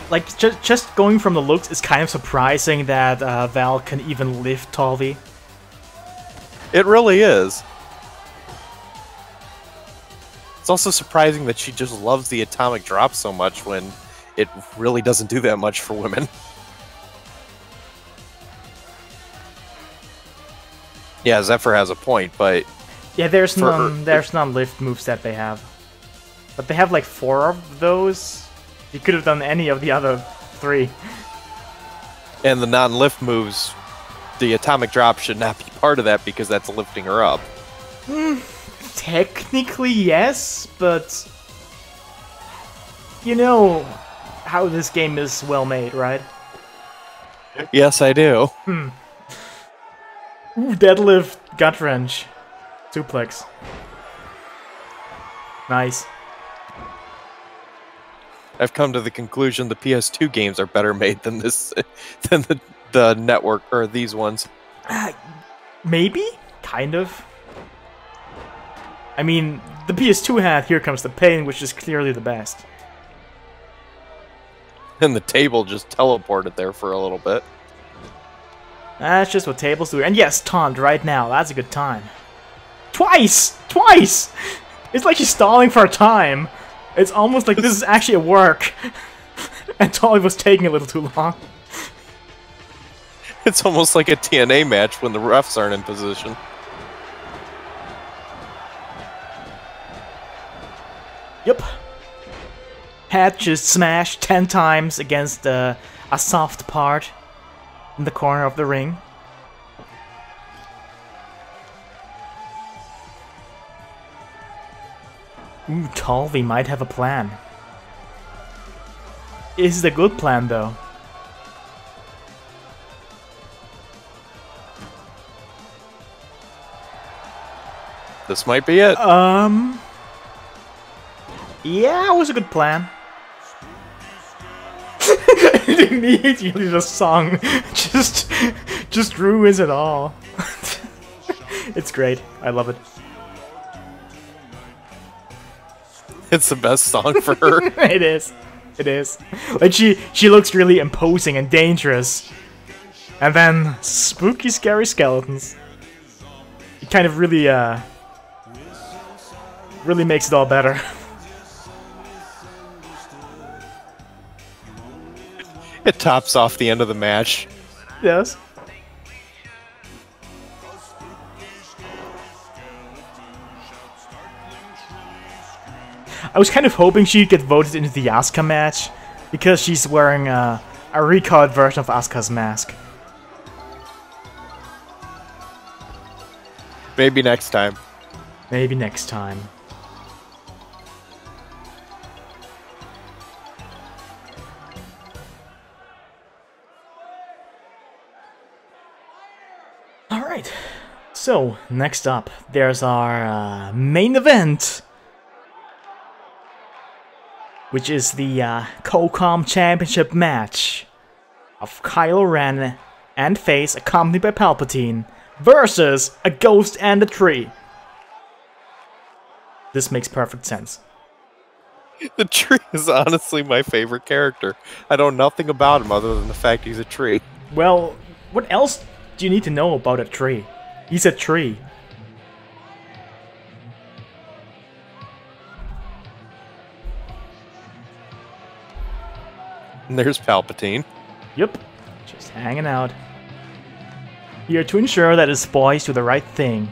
Like, just, just going from the looks, it's kind of surprising that uh, Val can even lift Tolvie. It really is. It's also surprising that she just loves the atomic drop so much when it really doesn't do that much for women. Yeah, Zephyr has a point, but yeah, there's none. There's none lift moves that they have, but they have like four of those. You could have done any of the other three. And the non-lift moves, the atomic drop should not be part of that because that's lifting her up. Mm, technically, yes, but you know how this game is well made, right? Yes, I do. Hmm. Ooh, deadlift, gut wrench, suplex. Nice. I've come to the conclusion the PS2 games are better made than this, than the the network or these ones. Uh, maybe, kind of. I mean, the PS2 had Here Comes the Pain, which is clearly the best. And the table just teleported there for a little bit. That's just what tables do. And yes, taunt right now. That's a good time. Twice! Twice! It's like she's stalling for a time. It's almost like this is actually a work. and Tolly was taking a little too long. It's almost like a TNA match when the refs aren't in position. Yep. Head just smashed 10 times against uh, a soft part in the corner of the ring. Ooh, Tolvie might have a plan. Is it a good plan, though? This might be it. Um... Yeah, it was a good plan. Immediately the song just just ruins it all. it's great. I love it. It's the best song for her. it is. It is. Like she she looks really imposing and dangerous. And then spooky scary skeletons. It kind of really uh really makes it all better. it tops off the end of the match. Yes. I was kind of hoping she'd get voted into the Asuka match because she's wearing a, a recolored version of Asuka's mask. Maybe next time. Maybe next time. So next up, there's our uh, main event which is the uh, COCOM Championship match of Kylo Ren and Face, accompanied by Palpatine, versus a ghost and a tree. This makes perfect sense. The tree is honestly my favorite character. I know nothing about him other than the fact he's a tree. Well, what else do you need to know about a tree? He's a tree. And there's Palpatine. Yep, just hanging out. Here to ensure that his boys do the right thing.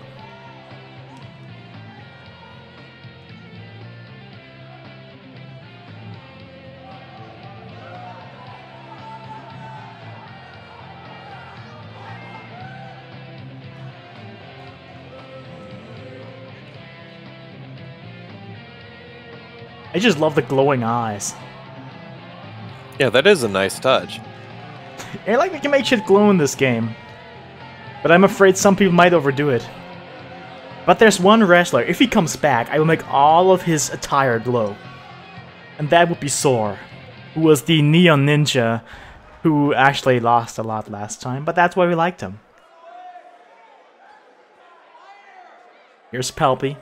I just love the glowing eyes. Yeah, that is a nice touch. I like they can make shit glow in this game. But I'm afraid some people might overdo it. But there's one wrestler, if he comes back, I will make all of his attire glow. And that would be Sor, who was the Neon Ninja, who actually lost a lot last time, but that's why we liked him. Here's Palpy.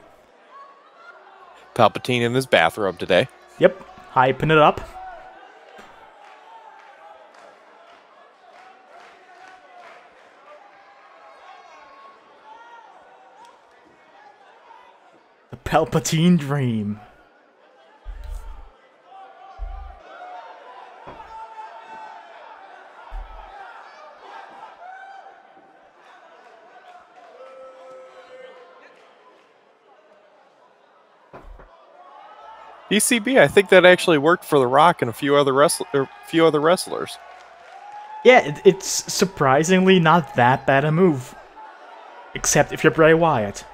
Palpatine in his bathrobe today. Yep, hyping it up. The Palpatine Dream. ECB, I think that actually worked for The Rock and a few other wrestler, er, a few other wrestlers. Yeah, it's surprisingly not that bad a move. Except if you're Bray Wyatt.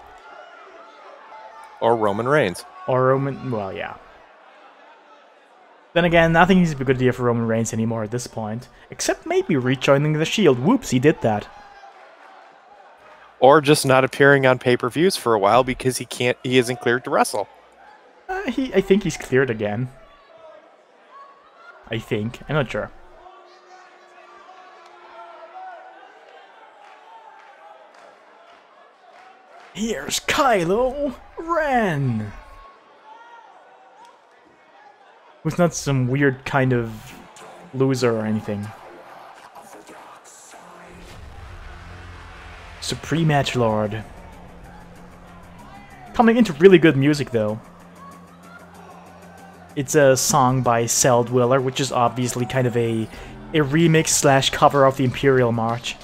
Or Roman Reigns. Or Roman, well, yeah. Then again, nothing seems to be a good idea for Roman Reigns anymore at this point. Except maybe rejoining the Shield. Whoops, he did that. or just not appearing on pay-per-views for a while because he can't he isn't cleared to wrestle. He, I think he's cleared again. I think. I'm not sure. Here's Kylo Ren! Who's not some weird kind of loser or anything. Supreme Edge Lord. Coming into really good music though. It's a song by Celldweller, which is obviously kind of a a remix slash cover of the Imperial March.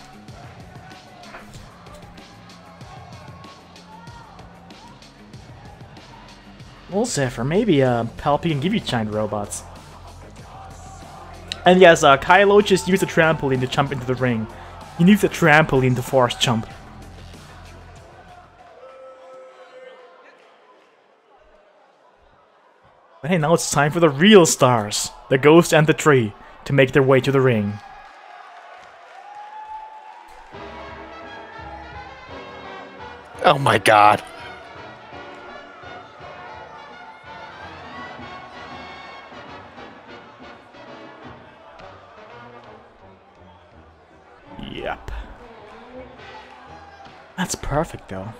Well, Zephyr, maybe uh, Palpy can give you giant robots. And yes, uh, Kylo just used a trampoline to jump into the ring. He needs a trampoline to force jump. Hey, now it's time for the real stars, the Ghost and the Tree, to make their way to the ring. Oh my god. Yep. That's perfect though.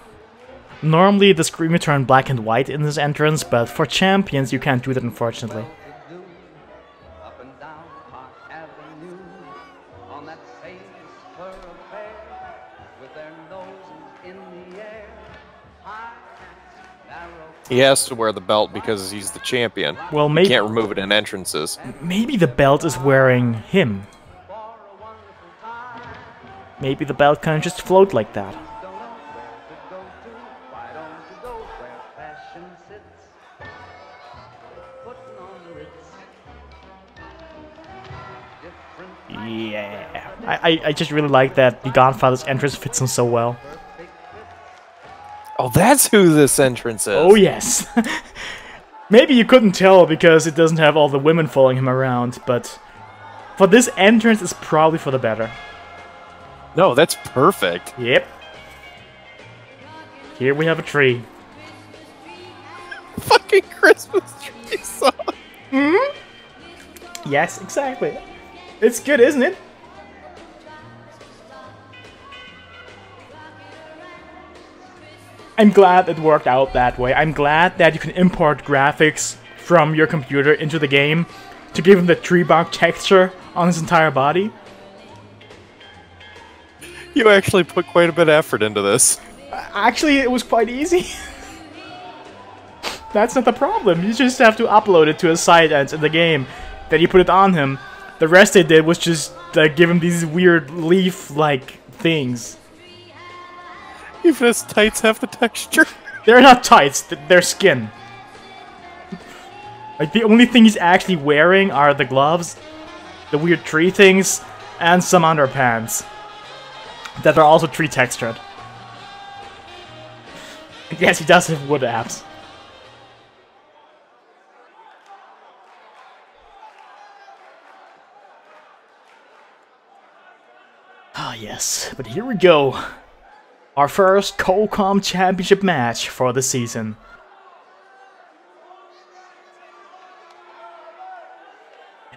Normally the screen would turn black and white in this entrance, but for champions you can't do that unfortunately. Up and down Park Avenue, on that famous thoroughfare, with their noses in the air, high hats, narrow He has to wear the belt because he's the champion. Well, maybe He can't remove it in entrances. maybe the belt is wearing him. for a wonderful time. Maybe the belt can just float like that. I, I, I just really like that the Godfather's entrance fits him so well. Oh, that's who this entrance is. Oh yes. Maybe you couldn't tell because it doesn't have all the women following him around, but for this entrance it's probably for the better. No, that's perfect. Yep. Here we have a tree. Fucking Christmas tree song. Hmm? Yes, exactly. It's good, isn't it? I'm glad it worked out that way. I'm glad that you can import graphics from your computer into the game to give him the tree bark texture on his entire body. You actually put quite a bit of effort into this. Actually, it was quite easy. That's not the problem. You just have to upload it to a site and in the game. Then you put it on him. The rest they did was just uh, give him these weird leaf-like things. Even his tights have the texture. They're not tights, th- they're skin. Like, the only thing he's actually wearing are the gloves, the weird tree things, and some underpants. That are also tree textured. Yes, he does have wood abs. Ah, yes, but here we go. Our first Colcom Championship match for the season.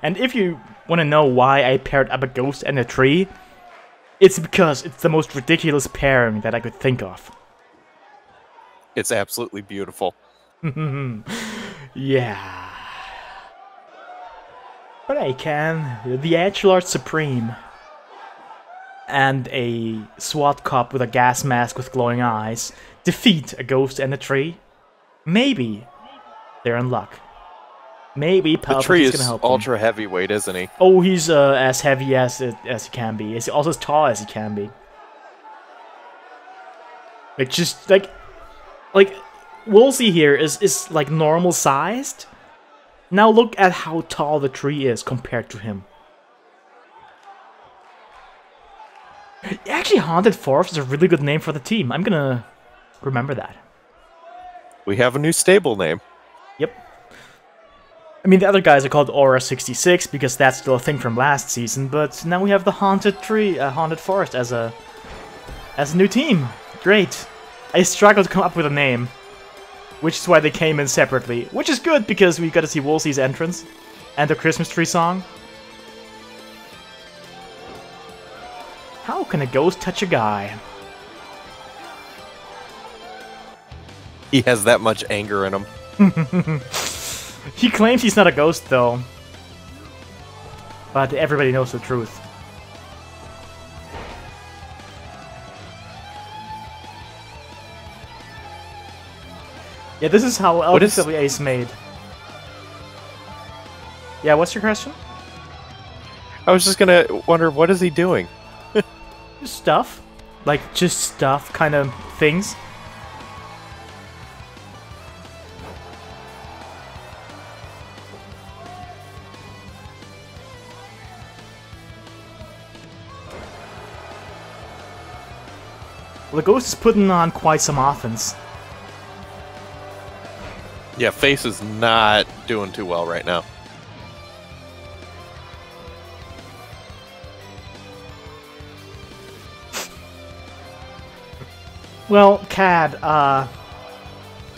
And if you want to know why I paired up a ghost and a tree, it's because it's the most ridiculous pairing that I could think of. It's absolutely beautiful. Yeah. But I can. The Edgelord Supreme. And a SWAT cop with a gas mask with glowing eyes defeat a ghost and a tree. Maybe they're in luck. Maybe The tree is gonna help them. ultra heavyweight, isn't he? Oh, he's uh, as heavy as as he can be. He's also as tall as he can be. Like just like, like Woolsey here is is like normal sized. Now look at how tall the tree is compared to him. Actually, Haunted Forest is a really good name for the team. I'm gonna remember that. We have a new stable name. Yep. I mean, the other guys are called Aura 66 because that's still a thing from last season, but now we have the Haunted Tree, uh, Haunted Forest as a as a new team. Great. I struggled to come up with a name. Which is why they came in separately. Which is good because we got to see Woolsey's entrance. And the Christmas tree song. How can a ghost touch a guy? He has that much anger in him. He claims he's not a ghost though. But everybody knows the truth. Yeah, this is how LWA is made. Yeah, what's your question? I was just gonna wonder what is he doing? Stuff. Like, just stuff kind of things. The Ghost is putting on quite some offense. Yeah, face is not doing too well right now. Well, Cad, uh,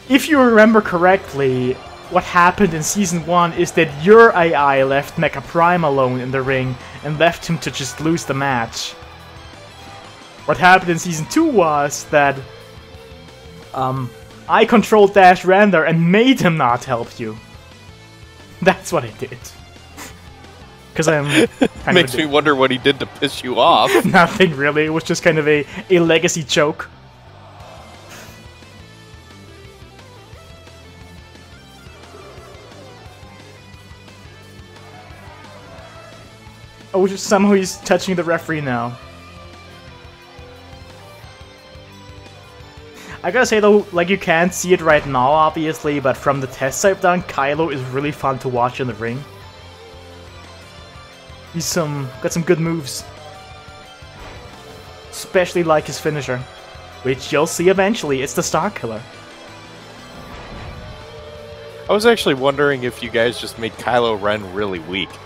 if you remember correctly, what happened in Season 1 is that your AI left Mecha Prime alone in the ring and left him to just lose the match. What happened in Season 2 was that um, I controlled Dash Rendar and made him not help you. That's what I did. Because I'm kind Makes me wonder what he did to piss you off. Nothing really. It was just kind of a, a legacy joke. Oh, just somehow he's touching the referee now. I gotta say though, like you can't see it right now, obviously, but from the tests I've done, Kylo is really fun to watch in the ring. He's some got some good moves. Especially like his finisher. Which you'll see eventually, it's the Star Killer. I was actually wondering if you guys just made Kylo Ren really weak.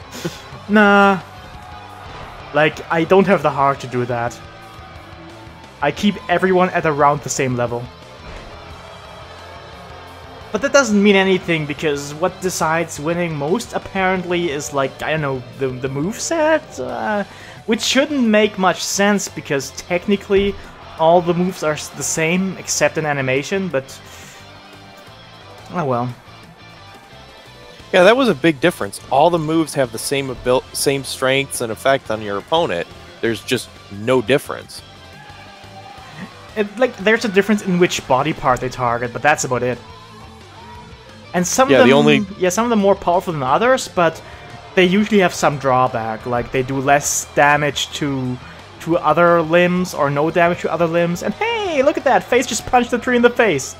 Nah. Like, I don't have the heart to do that. I keep everyone at around the same level. But that doesn't mean anything because what decides winning most apparently is like, I don't know, the, the moveset? Uh, which shouldn't make much sense because technically all the moves are the same except in animation, but... Oh well. Yeah, that was a big difference. All the moves have the same abil- same strengths and effect on your opponent. There's just no difference. It, like, there's a difference in which body part they target, but that's about it. And some Yeah, of the them, only- yeah, some of them more powerful than others, but they usually have some drawback. Like they do less damage to to other limbs or no damage to other limbs. And hey, look at that! Face just punched the tree in the face.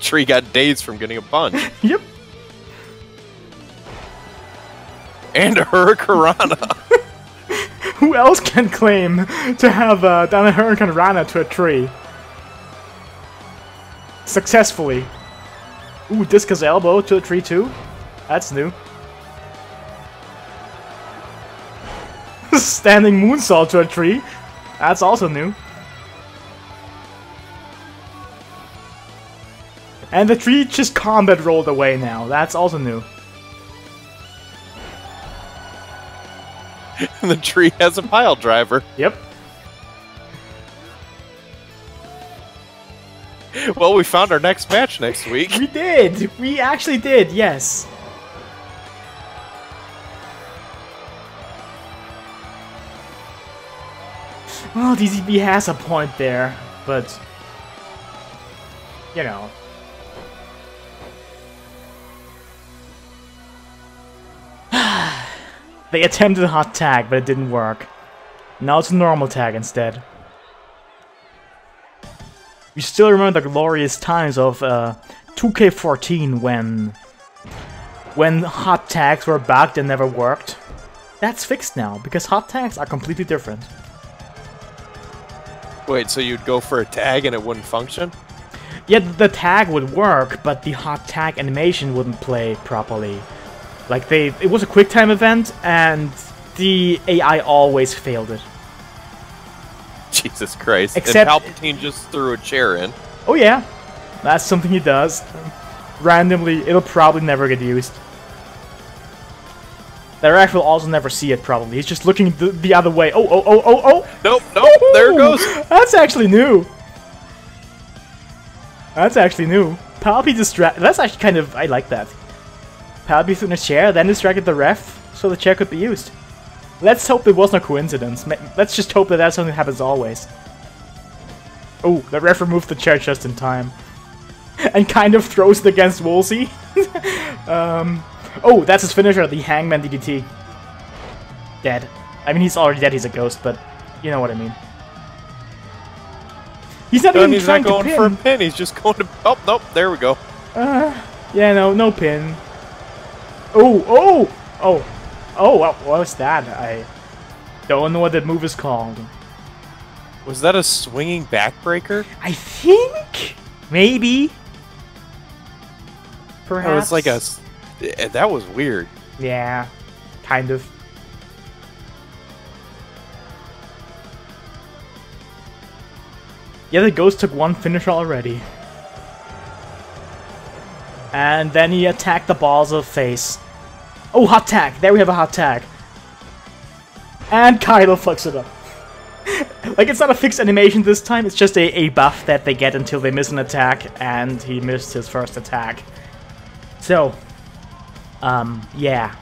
Tree got dazed from getting a punch. Yep. and a Hurricanrana. Who else can claim to have uh, done a Hurricanrana to a tree? Successfully. Ooh, Discus Elbow to a tree too? That's new. Standing Moonsault to a tree? That's also new. And the tree just combat rolled away now. That's also new. and the tree has a pile driver. Yep. Well, we found our next match next week. We did! We actually did, yes. Well, DZB has a point there, but... You know. They attempted a hot tag, but it didn't work. Now it's a normal tag instead. We still remember the glorious times of uh, 2K14 when when hot tags were bugged and never worked. That's fixed now because hot tags are completely different. Wait, so you'd go for a tag and it wouldn't function? Yeah, the tag would work, but the hot tag animation wouldn't play properly. Like they, it was a quick time event, and the AI always failed it. Jesus Christ. Except- and Palpatine just threw a chair in. Oh yeah, that's something he does. Randomly, it'll probably never get used. Ref will also never see it, probably. He's just looking the, the other way. Oh, oh, oh, oh, oh! Nope, nope, there it goes. That's actually new. That's actually new. Palpy distract. That's actually kind of. I like that. Threw in a chair, then distracted the ref, so the chair could be used. Let's hope it was no coincidence. Let's just hope that that's something that happens always. Oh, the ref removed the chair just in time. And kind of throws it against Woolsey. um, oh, that's his finisher, the Hangman DDT. Dead. I mean, he's already dead, he's a ghost, but you know what I mean. He's not even he's trying not going to pin. for a pin, he's just going to. Oh, nope, there we go. Yeah, no, no pin. Oh, oh, oh, oh, what, what was that? I don't know what that move is called. Was that a swinging backbreaker? I think maybe. Perhaps. it's like a. eh, That was weird. Yeah, kind of. Yeah, the ghost took one finisher already. And then he attacked the balls of face. Oh, hot tag! There we have a hot tag. And Kylo fucks it up. like, it's not a fixed animation this time, it's just a, a buff that they get until they miss an attack, and he missed his first attack. So, um, yeah.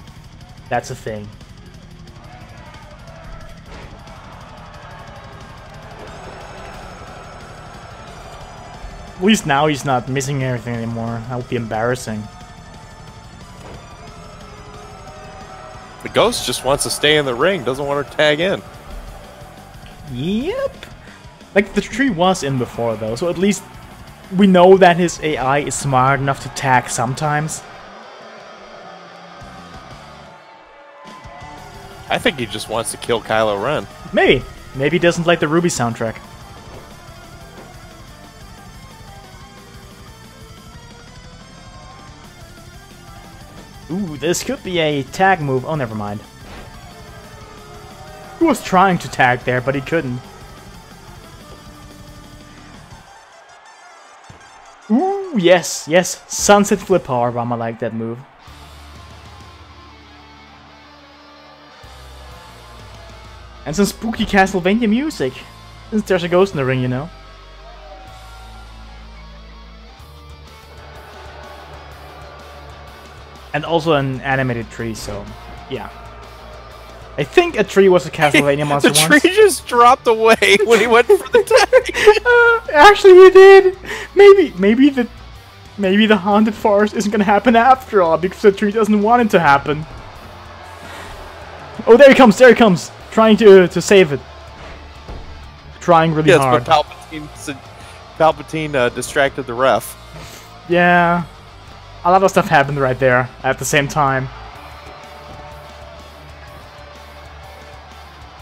That's a thing. At least now he's not missing everything anymore. That would be embarrassing. The ghost just wants to stay in the ring, doesn't want to tag in. Yep. Like, the tree was in before, though, so at least we know that his AI is smart enough to tag sometimes. I think he just wants to kill Kylo Ren. Maybe. Maybe he doesn't like the Ruby soundtrack. This could be a tag move. Oh, never mind. He was trying to tag there, but he couldn't. Ooh, yes, yes. Sunset Flip Powerbomb, I like that move. And some spooky Castlevania music. Since there's a ghost in the ring, you know. And also an animated tree, so yeah. I think a tree was a Castlevania monster the once. tree just dropped away when he went for the tag. Uh, actually, he did. Maybe, maybe the, maybe the haunted forest isn't gonna happen after all because the tree doesn't want it to happen. Oh, there he comes! There he comes! Trying to to save it. Trying really yes, hard. but Palpatine, Palpatine uh, distracted the ref. Yeah. A lot of stuff happened right there at the same time.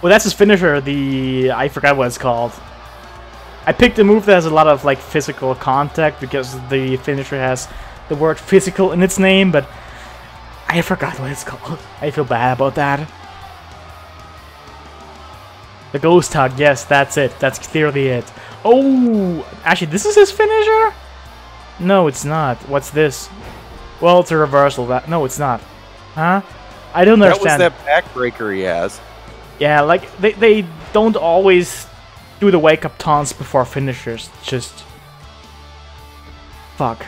Well, that's his finisher, the... I forgot what it's called. I picked a move that has a lot of, like, physical contact because the finisher has the word physical in its name, but I forgot what it's called. I feel bad about that. The ghost hug, yes, that's it. That's clearly it. Oh, actually, this is his finisher? No, it's not. What's this? Well, it's a reversal. That no, it's not. Huh? I don't understand. That was that backbreaker he has. Yeah, like they they don't always do the wake up taunts before finishers. Just fuck.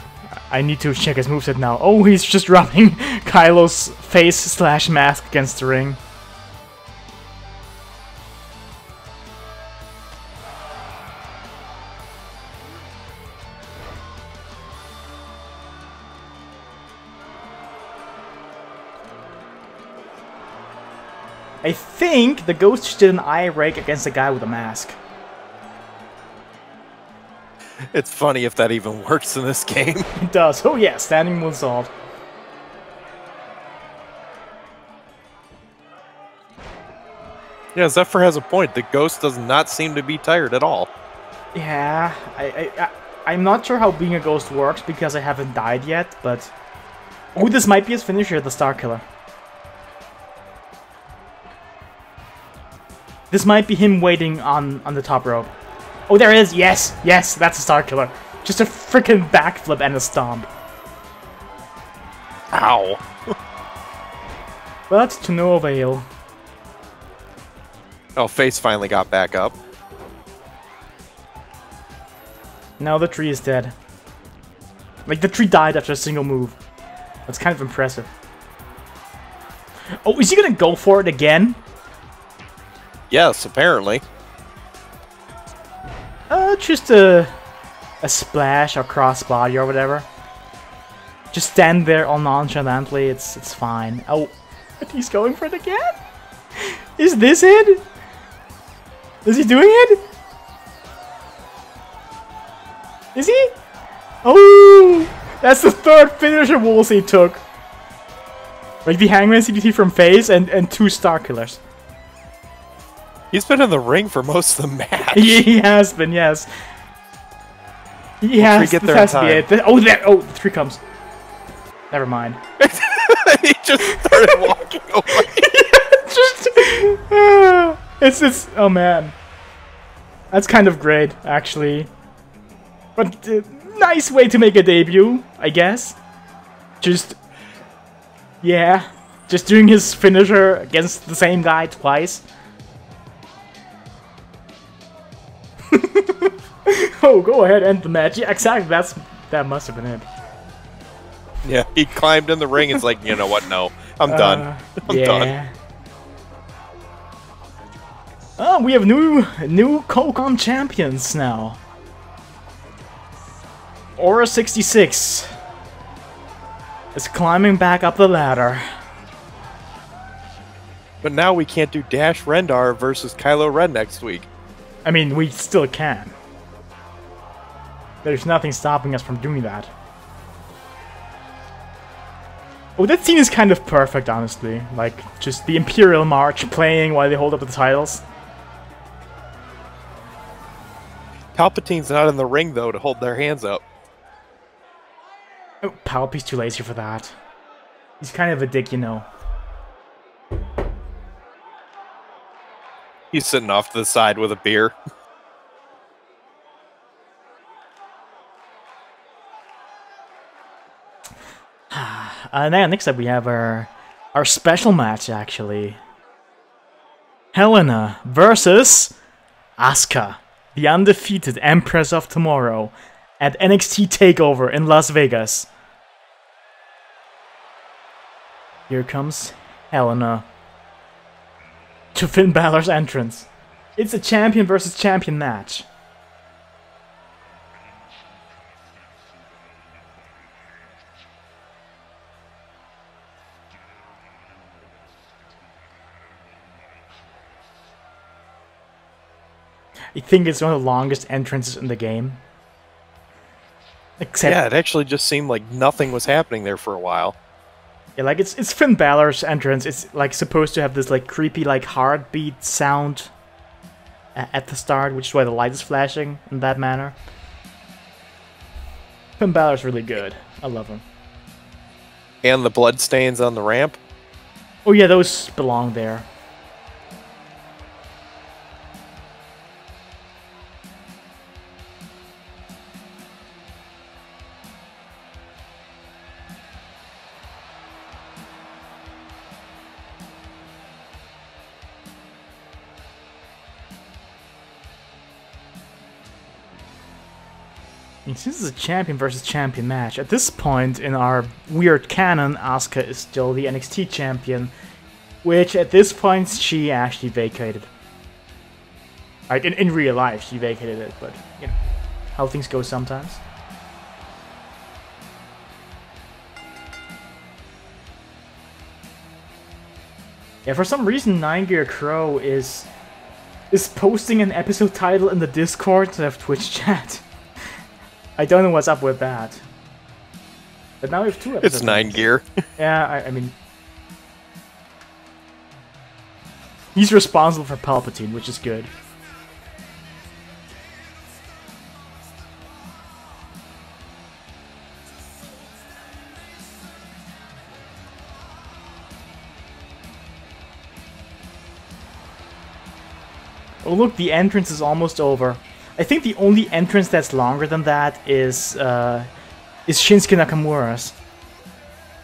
I need to check his moveset now. Oh, he's just rubbing Kylo's face slash mask against the ring. I think the ghost did an eye rake against the guy with a mask. It's funny if that even works in this game. It does. Oh yeah, standing moonsault. yeah, Zephyr has a point. The ghost does not seem to be tired at all. Yeah, I, I, I I'm not sure how being a ghost works because I haven't died yet, but oh, this might be his finisher, the Star Killer. This might be him waiting on, on the top rope. Oh, there it is! Yes! Yes! That's a Star Killer. Just a freaking backflip and a stomp. Ow. But that's to no avail. Oh, face finally got back up. Now the tree is dead. Like, the tree died after a single move. That's kind of impressive. Oh, is he gonna go for it again? Yes, apparently. Uh, just a, a splash or crossbody or whatever. Just stand there all nonchalantly, it's, it's fine. Oh, he's going for it again? Is this it? Is he doing it? Is he? Oh, that's the third finisher Woolsey took. Like the Hangman DDT from Face and, and two Star Killers. He's been in the ring for most of the match. he, has been, yes. He has. get this has to be it. Oh, that! Oh, the three comes. Never mind. he just started walking away. Just. uh, it's it's. Oh man. That's kind of great, actually. But uh, nice way to make a debut, I guess. Just. Yeah. Just doing his finisher against the same guy twice. oh, go ahead, end the match. Yeah, exactly. That's that must have been it. Yeah, he climbed in the ring. It's like, you know what? No, I'm done. Uh, I'm yeah. done. Oh, we have new new Kokon champions now. Aura 66 is climbing back up the ladder. But now we can't do Dash Rendar versus Kylo Ren next week. I mean, we still can. There's nothing stopping us from doing that. Oh, that scene is kind of perfect, honestly. Like, just the Imperial March playing while they hold up the titles. Palpatine's not in the ring though to hold their hands up. Oh, Palpy's too lazy for that. He's kind of a dick, you know. He's sitting off to the side with a beer. Uh, now, next up we have our our special match, actually. Helena versus Asuka, the undefeated Empress of Tomorrow, at NXT TakeOver in Las Vegas. Here comes Helena to Finn Balor's entrance. It's a champion versus champion match. I think it's one of the longest entrances in the game. Except, Yeah, it actually just seemed like nothing was happening there for a while. Yeah, like it's it's Finn Balor's entrance. It's like supposed to have this like creepy like heartbeat sound at the start, which is why the light is flashing in that manner. Finn Balor's really good. I love him. And the blood stains on the ramp. Oh yeah, those belong there. This is a champion versus champion match. At this point in our weird canon, Asuka is still the NXT champion, which at this point she actually vacated. Like in, in real life, she vacated it, but you know how things go sometimes. Yeah, for some reason, Nine Gear Crow is is posting an episode title in the Discord of Twitch chat. I don't know what's up with that. But now we have two episodes. It's nine gear. Yeah, I, I mean... He's responsible for Palpatine, which is good. Oh look, the entrance is almost over. I think the only entrance that's longer than that is uh, is Shinsuke Nakamura's,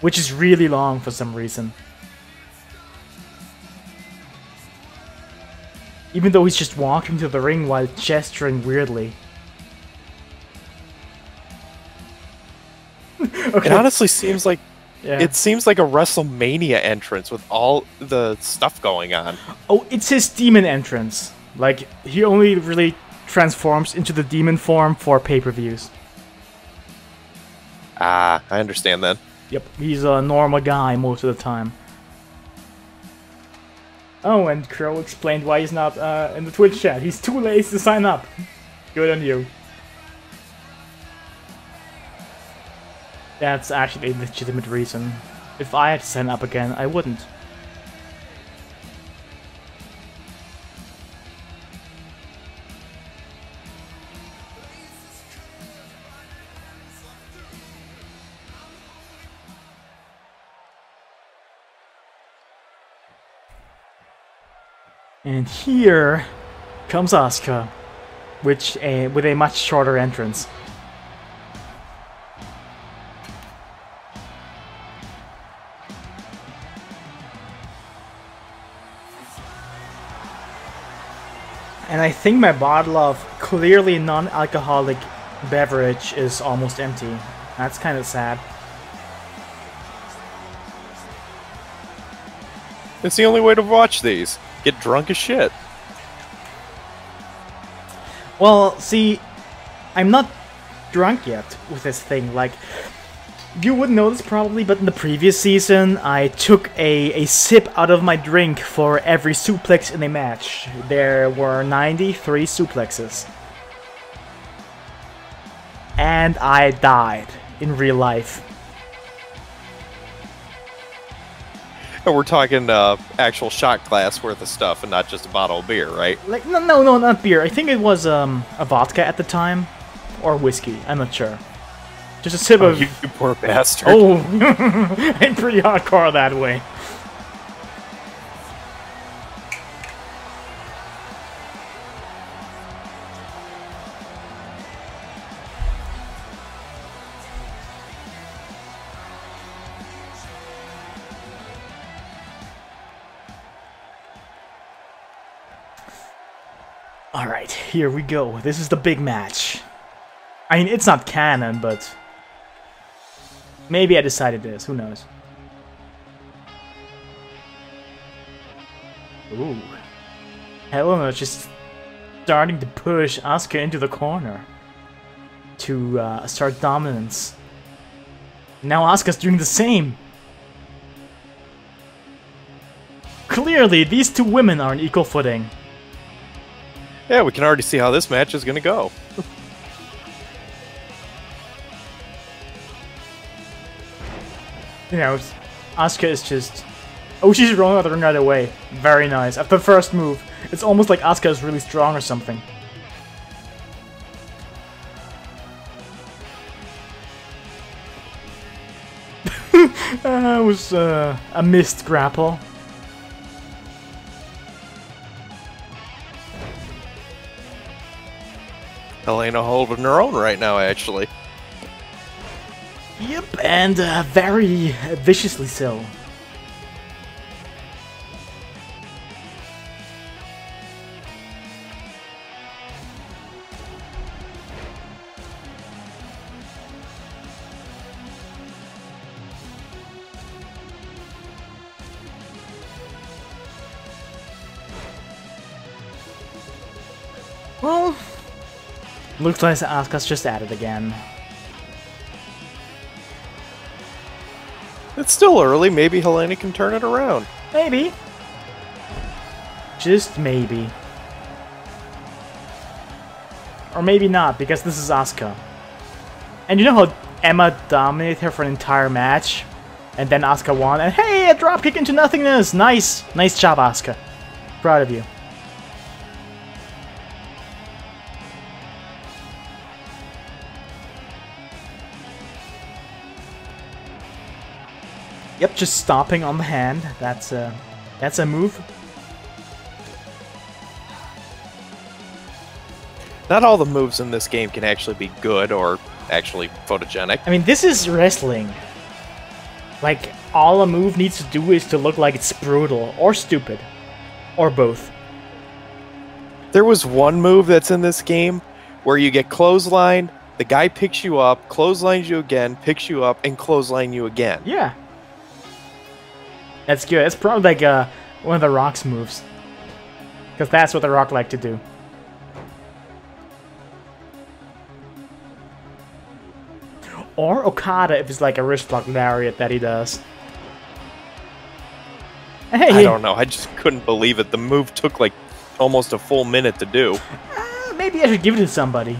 which is really long for some reason. Even though he's just walking to the ring while gesturing weirdly. okay. It honestly seems like yeah. it seems like a WrestleMania entrance with all the stuff going on. Oh, it's his demon entrance. Like he only really transforms into the demon form for pay-per-views. Ah, I understand then. Yep, he's a normal guy most of the time. Oh, and Crow explained why he's not uh, in the Twitch chat. He's too lazy to sign up. Good on you. That's actually a legitimate reason. If I had to sign up again, I wouldn't. And here comes Asuka, which a, with a much shorter entrance. And I think my bottle of clearly non-alcoholic beverage is almost empty. That's kind of sad. It's the only way to watch these. Get drunk as shit. Well, see, I'm not drunk yet with this thing. Like, you wouldn't know this probably, but in the previous season, I took a, a sip out of my drink for every suplex in a match. There were 93 suplexes. And I died in real life. And we're talking uh, actual shot glass worth of stuff and not just a bottle of beer, right? Like, no, no, no, not beer. I think it was um, a vodka at the time. Or whiskey, I'm not sure. Just a sip Oh, of... you, you poor bastard. Oh, I'm pretty hardcore that way. Here we go. This is the big match. I mean, it's not canon, but Maybe I decided this, who knows. Ooh. Helena just starting to push Asuka into the corner to uh, start dominance. Now Asuka's doing the same. Clearly, these two women are on equal footing. Yeah, we can already see how this match is going to go. You know, Asuka is just... Oh, she's rolling out the ring right away. Very nice. After the first move, it's almost like Asuka is really strong or something. That was uh, a missed grapple. Helena holding her own right now, actually. Yep, and uh, very viciously so. Well, looks like Asuka's just at it again. It's still early. Maybe Helena can turn it around. Maybe. Just maybe. Or maybe not, because this is Asuka. And you know how Emma dominated her for an entire match? And then Asuka won, and hey, a dropkick into nothingness! Nice! Nice job, Asuka. Proud of you. Yep, just stomping on the hand. That's a that's a move. Not all the moves in this game can actually be good or actually photogenic. I mean, this is wrestling. Like, all a move needs to do is to look like it's brutal or stupid. Or both. There was one move that's in this game where you get clotheslined, the guy picks you up, clotheslines you again, picks you up, and clothesline you again. Yeah. That's good. It's probably like uh, one of the Rock's moves. Because that's what the Rock like to do. Or Okada if it's like a wrist lock lariat that he does. Hey, I don't know. I just couldn't believe it. The move took like almost a full minute to do. uh, maybe I should give it to somebody.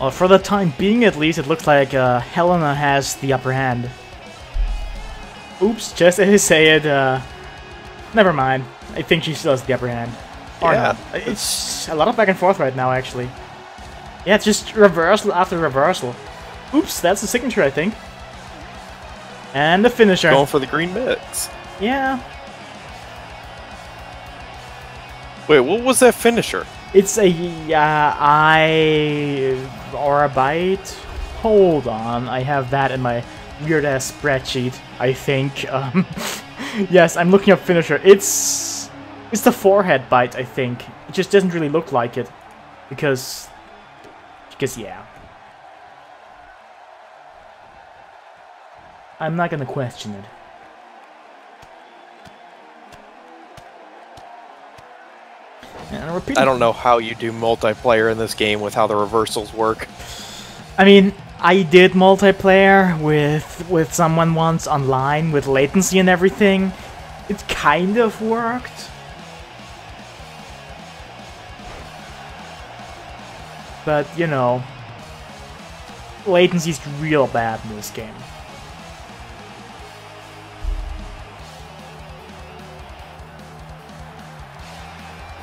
Well, for the time being at least, it looks like uh, Helena has the upper hand. Oops, just as I say it, uh, never mind. I think she still has the upper hand. Or Yeah, not. It's a lot of back and forth right now, actually. Yeah, it's just reversal after reversal. Oops, that's the signature, I think. And the finisher. Going for the green mix. Yeah, Wait, what was that finisher? It's a uh, I or a bite. Hold on, I have that in my weird ass spreadsheet. I think. Um, yes, I'm looking up finisher. It's it's the forehead bite. I think it just doesn't really look like it because because yeah. I'm not gonna question it. And repeat I don't know how you do multiplayer in this game with how the reversals work. I mean, I did multiplayer with with someone once online with latency and everything. It kind of worked. But, you know, latency's real bad in this game.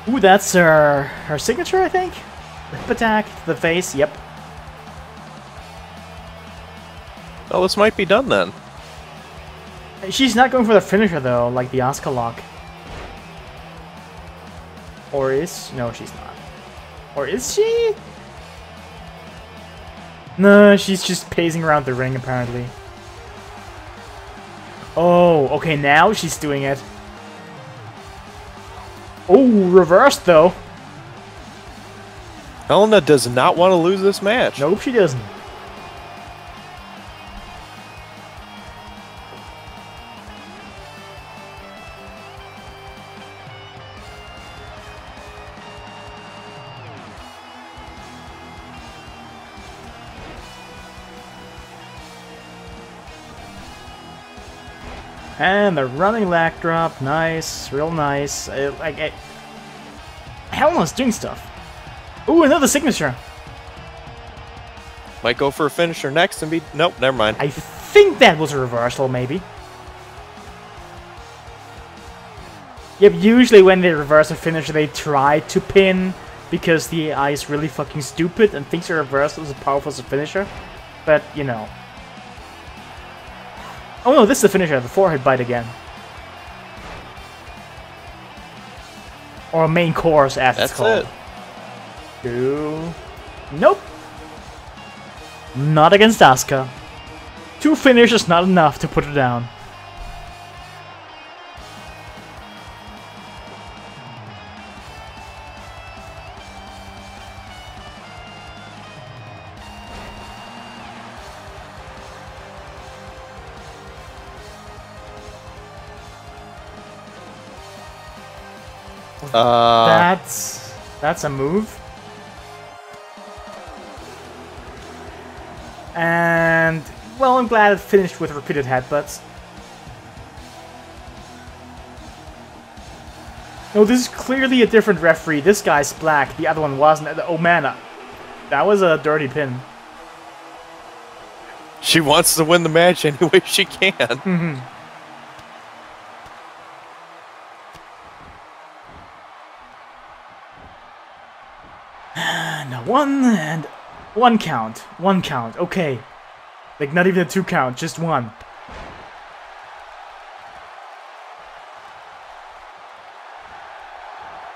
Ooh, that's her her signature, I think. Hip attack to the face. Yep. Oh, this might be done then. She's not going for the finisher though, like the Asuka lock. Or is? No, she's not. Or is she? No, she's just pacing around the ring apparently. Oh, okay, now she's doing it. Oh, reversed though. Helena does not want to lose this match. Nope, she doesn't. The running leg drop, nice, real nice. I, like, I, Helena's doing stuff. Ooh, another signature. Might go for a finisher next and be. Nope, never mind. I think that was a reversal, maybe. Yep, usually when they reverse a finisher, they try to pin because the AI is really fucking stupid and thinks a reversal is as powerful as a finisher. But, you know. Oh no, this is the finisher, the forehead bite again. Or main course, as That's it's called. it. Two. Nope. Not against Asuka. Two finishes not enough to put her down. Uh, That's that's a move. And well, I'm glad it finished with repeated headbutts. No, this is clearly a different referee. This guy's black. The other one wasn't. Oh man, uh, that was a dirty pin. she wants to win the match any way she can. One and... One count. One count. Okay. Like, not even a two count. Just one.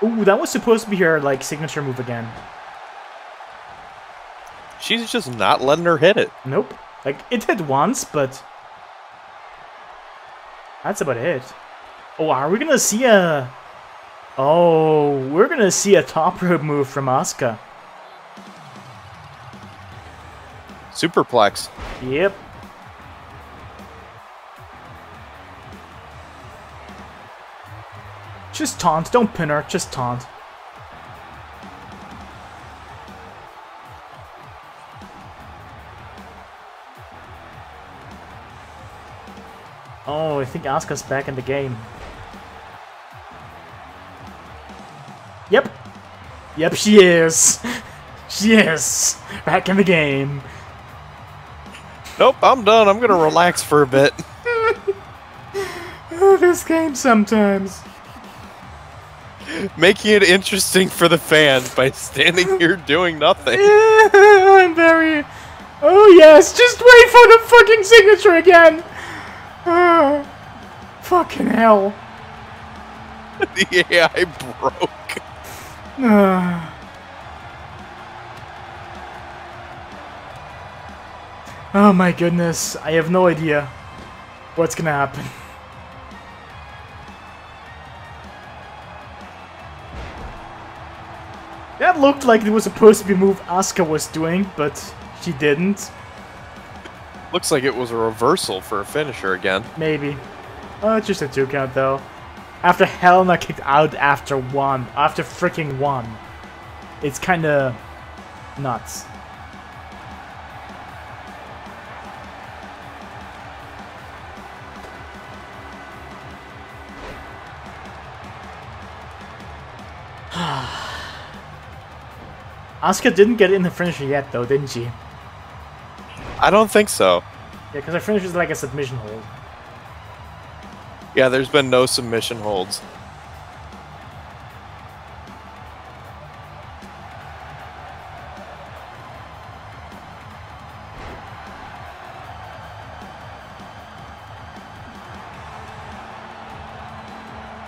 Ooh, that was supposed to be her, like, signature move again. She's just not letting her hit it. Nope. Like, it hit once, but... That's about it. Oh, are we gonna see a... Oh, we're gonna see a top rope move from Asuka. Superplex. Yep. Just taunt, don't pin her, just taunt. Oh, I think Asuka's back in the game. Yep. Yep, she is. she is. Back in the game. Nope, I'm done. I'm gonna relax for a bit. Oh, this game sometimes. Making it interesting for the fans by standing here doing nothing. I'm very. Oh yes, just wait for the fucking signature again. Oh, fucking hell. the AI broke. Ah. Oh my goodness, I have no idea what's gonna happen. That looked like it was supposed to be a move Asuka was doing, but she didn't. Looks like it was a reversal for a finisher again. Maybe. Oh, it's just a two count though. After Hell-Ena kicked out after one, after freaking one. It's kinda nuts. Asuka didn't get in the finisher yet though, didn't she? I don't think so. Yeah, because her finisher is like a submission hold. Yeah, there's been no submission holds.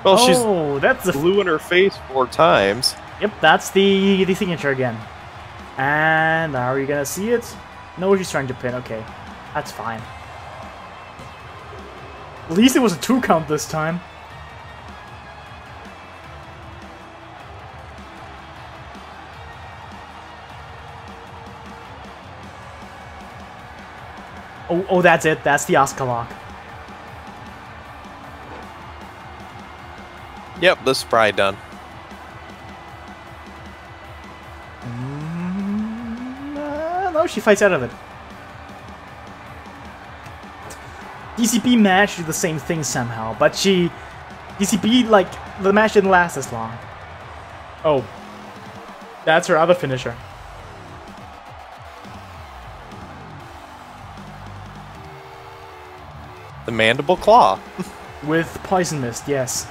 Well, she's oh, that's the blew in her face four times. Yep, that's the the signature again. And are you gonna see it? No, she's trying to pin. Okay, that's fine. At least it was a two count this time. Oh, oh, that's it. That's the Asuka lock. Yep, this is probably done. No, she fights out of it. DCP managed to do the same thing somehow, but she... DCP, like, the match didn't last as long. Oh. That's her other finisher. The mandible claw. With Poison Mist, yes.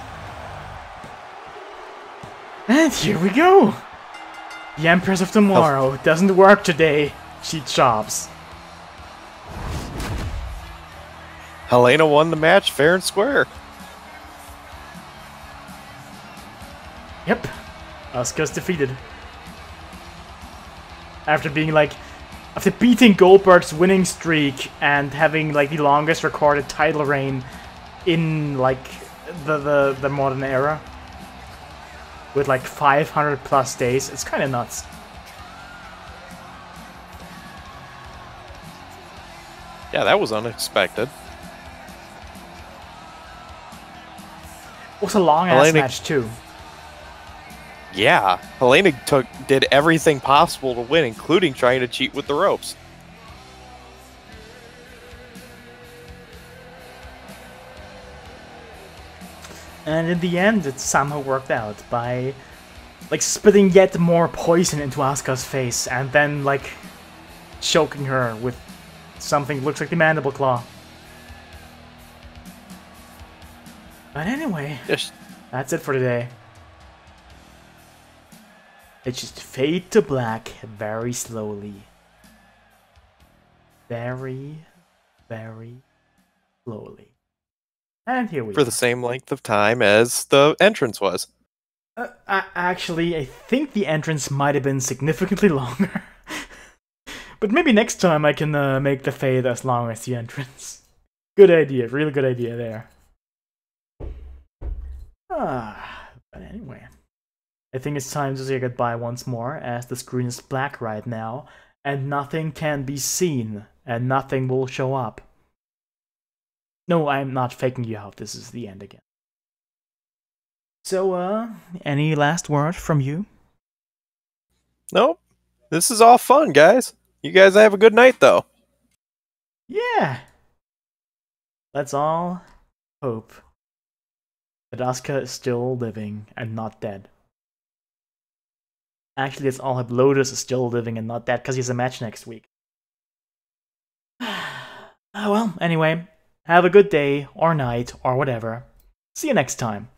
And here we go! The Empress of Tomorrow doesn't work today. She chops. Hell-Ena won the match fair and square. Yep. Asuka's defeated. After being like after beating Goldberg's winning streak and having like the longest recorded title reign in like the the, the modern era with like 500 plus days, it's kind of nuts. Yeah, that was unexpected. It was a long ass Hell-Ena- match too. Yeah, Hell-Ena took did everything possible to win, including trying to cheat with the ropes. And in the end, it somehow worked out by like spitting yet more poison into Asuka's face and then like choking her with something looks like the mandible claw. But anyway, Yes, that's it for today. It just fade to black very slowly. Very, very slowly. And here we for are. the same length of time as the entrance was. Uh, I, actually, I think the entrance might have been significantly longer. But maybe next time I can uh, make the fade as long as the entrance. Good idea, really good idea there. Ah, but anyway. I think it's time to say goodbye once more, as the screen is black right now, and nothing can be seen, and nothing will show up. No, I'm not faking you out, this is the end again. So, uh, any last word from you? Nope. This is all fun, guys. You guys have a good night, though. Yeah. Let's all hope that Asuka is still living and not dead. Actually, let's all hope Lotus is still living and not dead because he has a match next week. oh, well, anyway, have a good day or night or whatever. See you next time.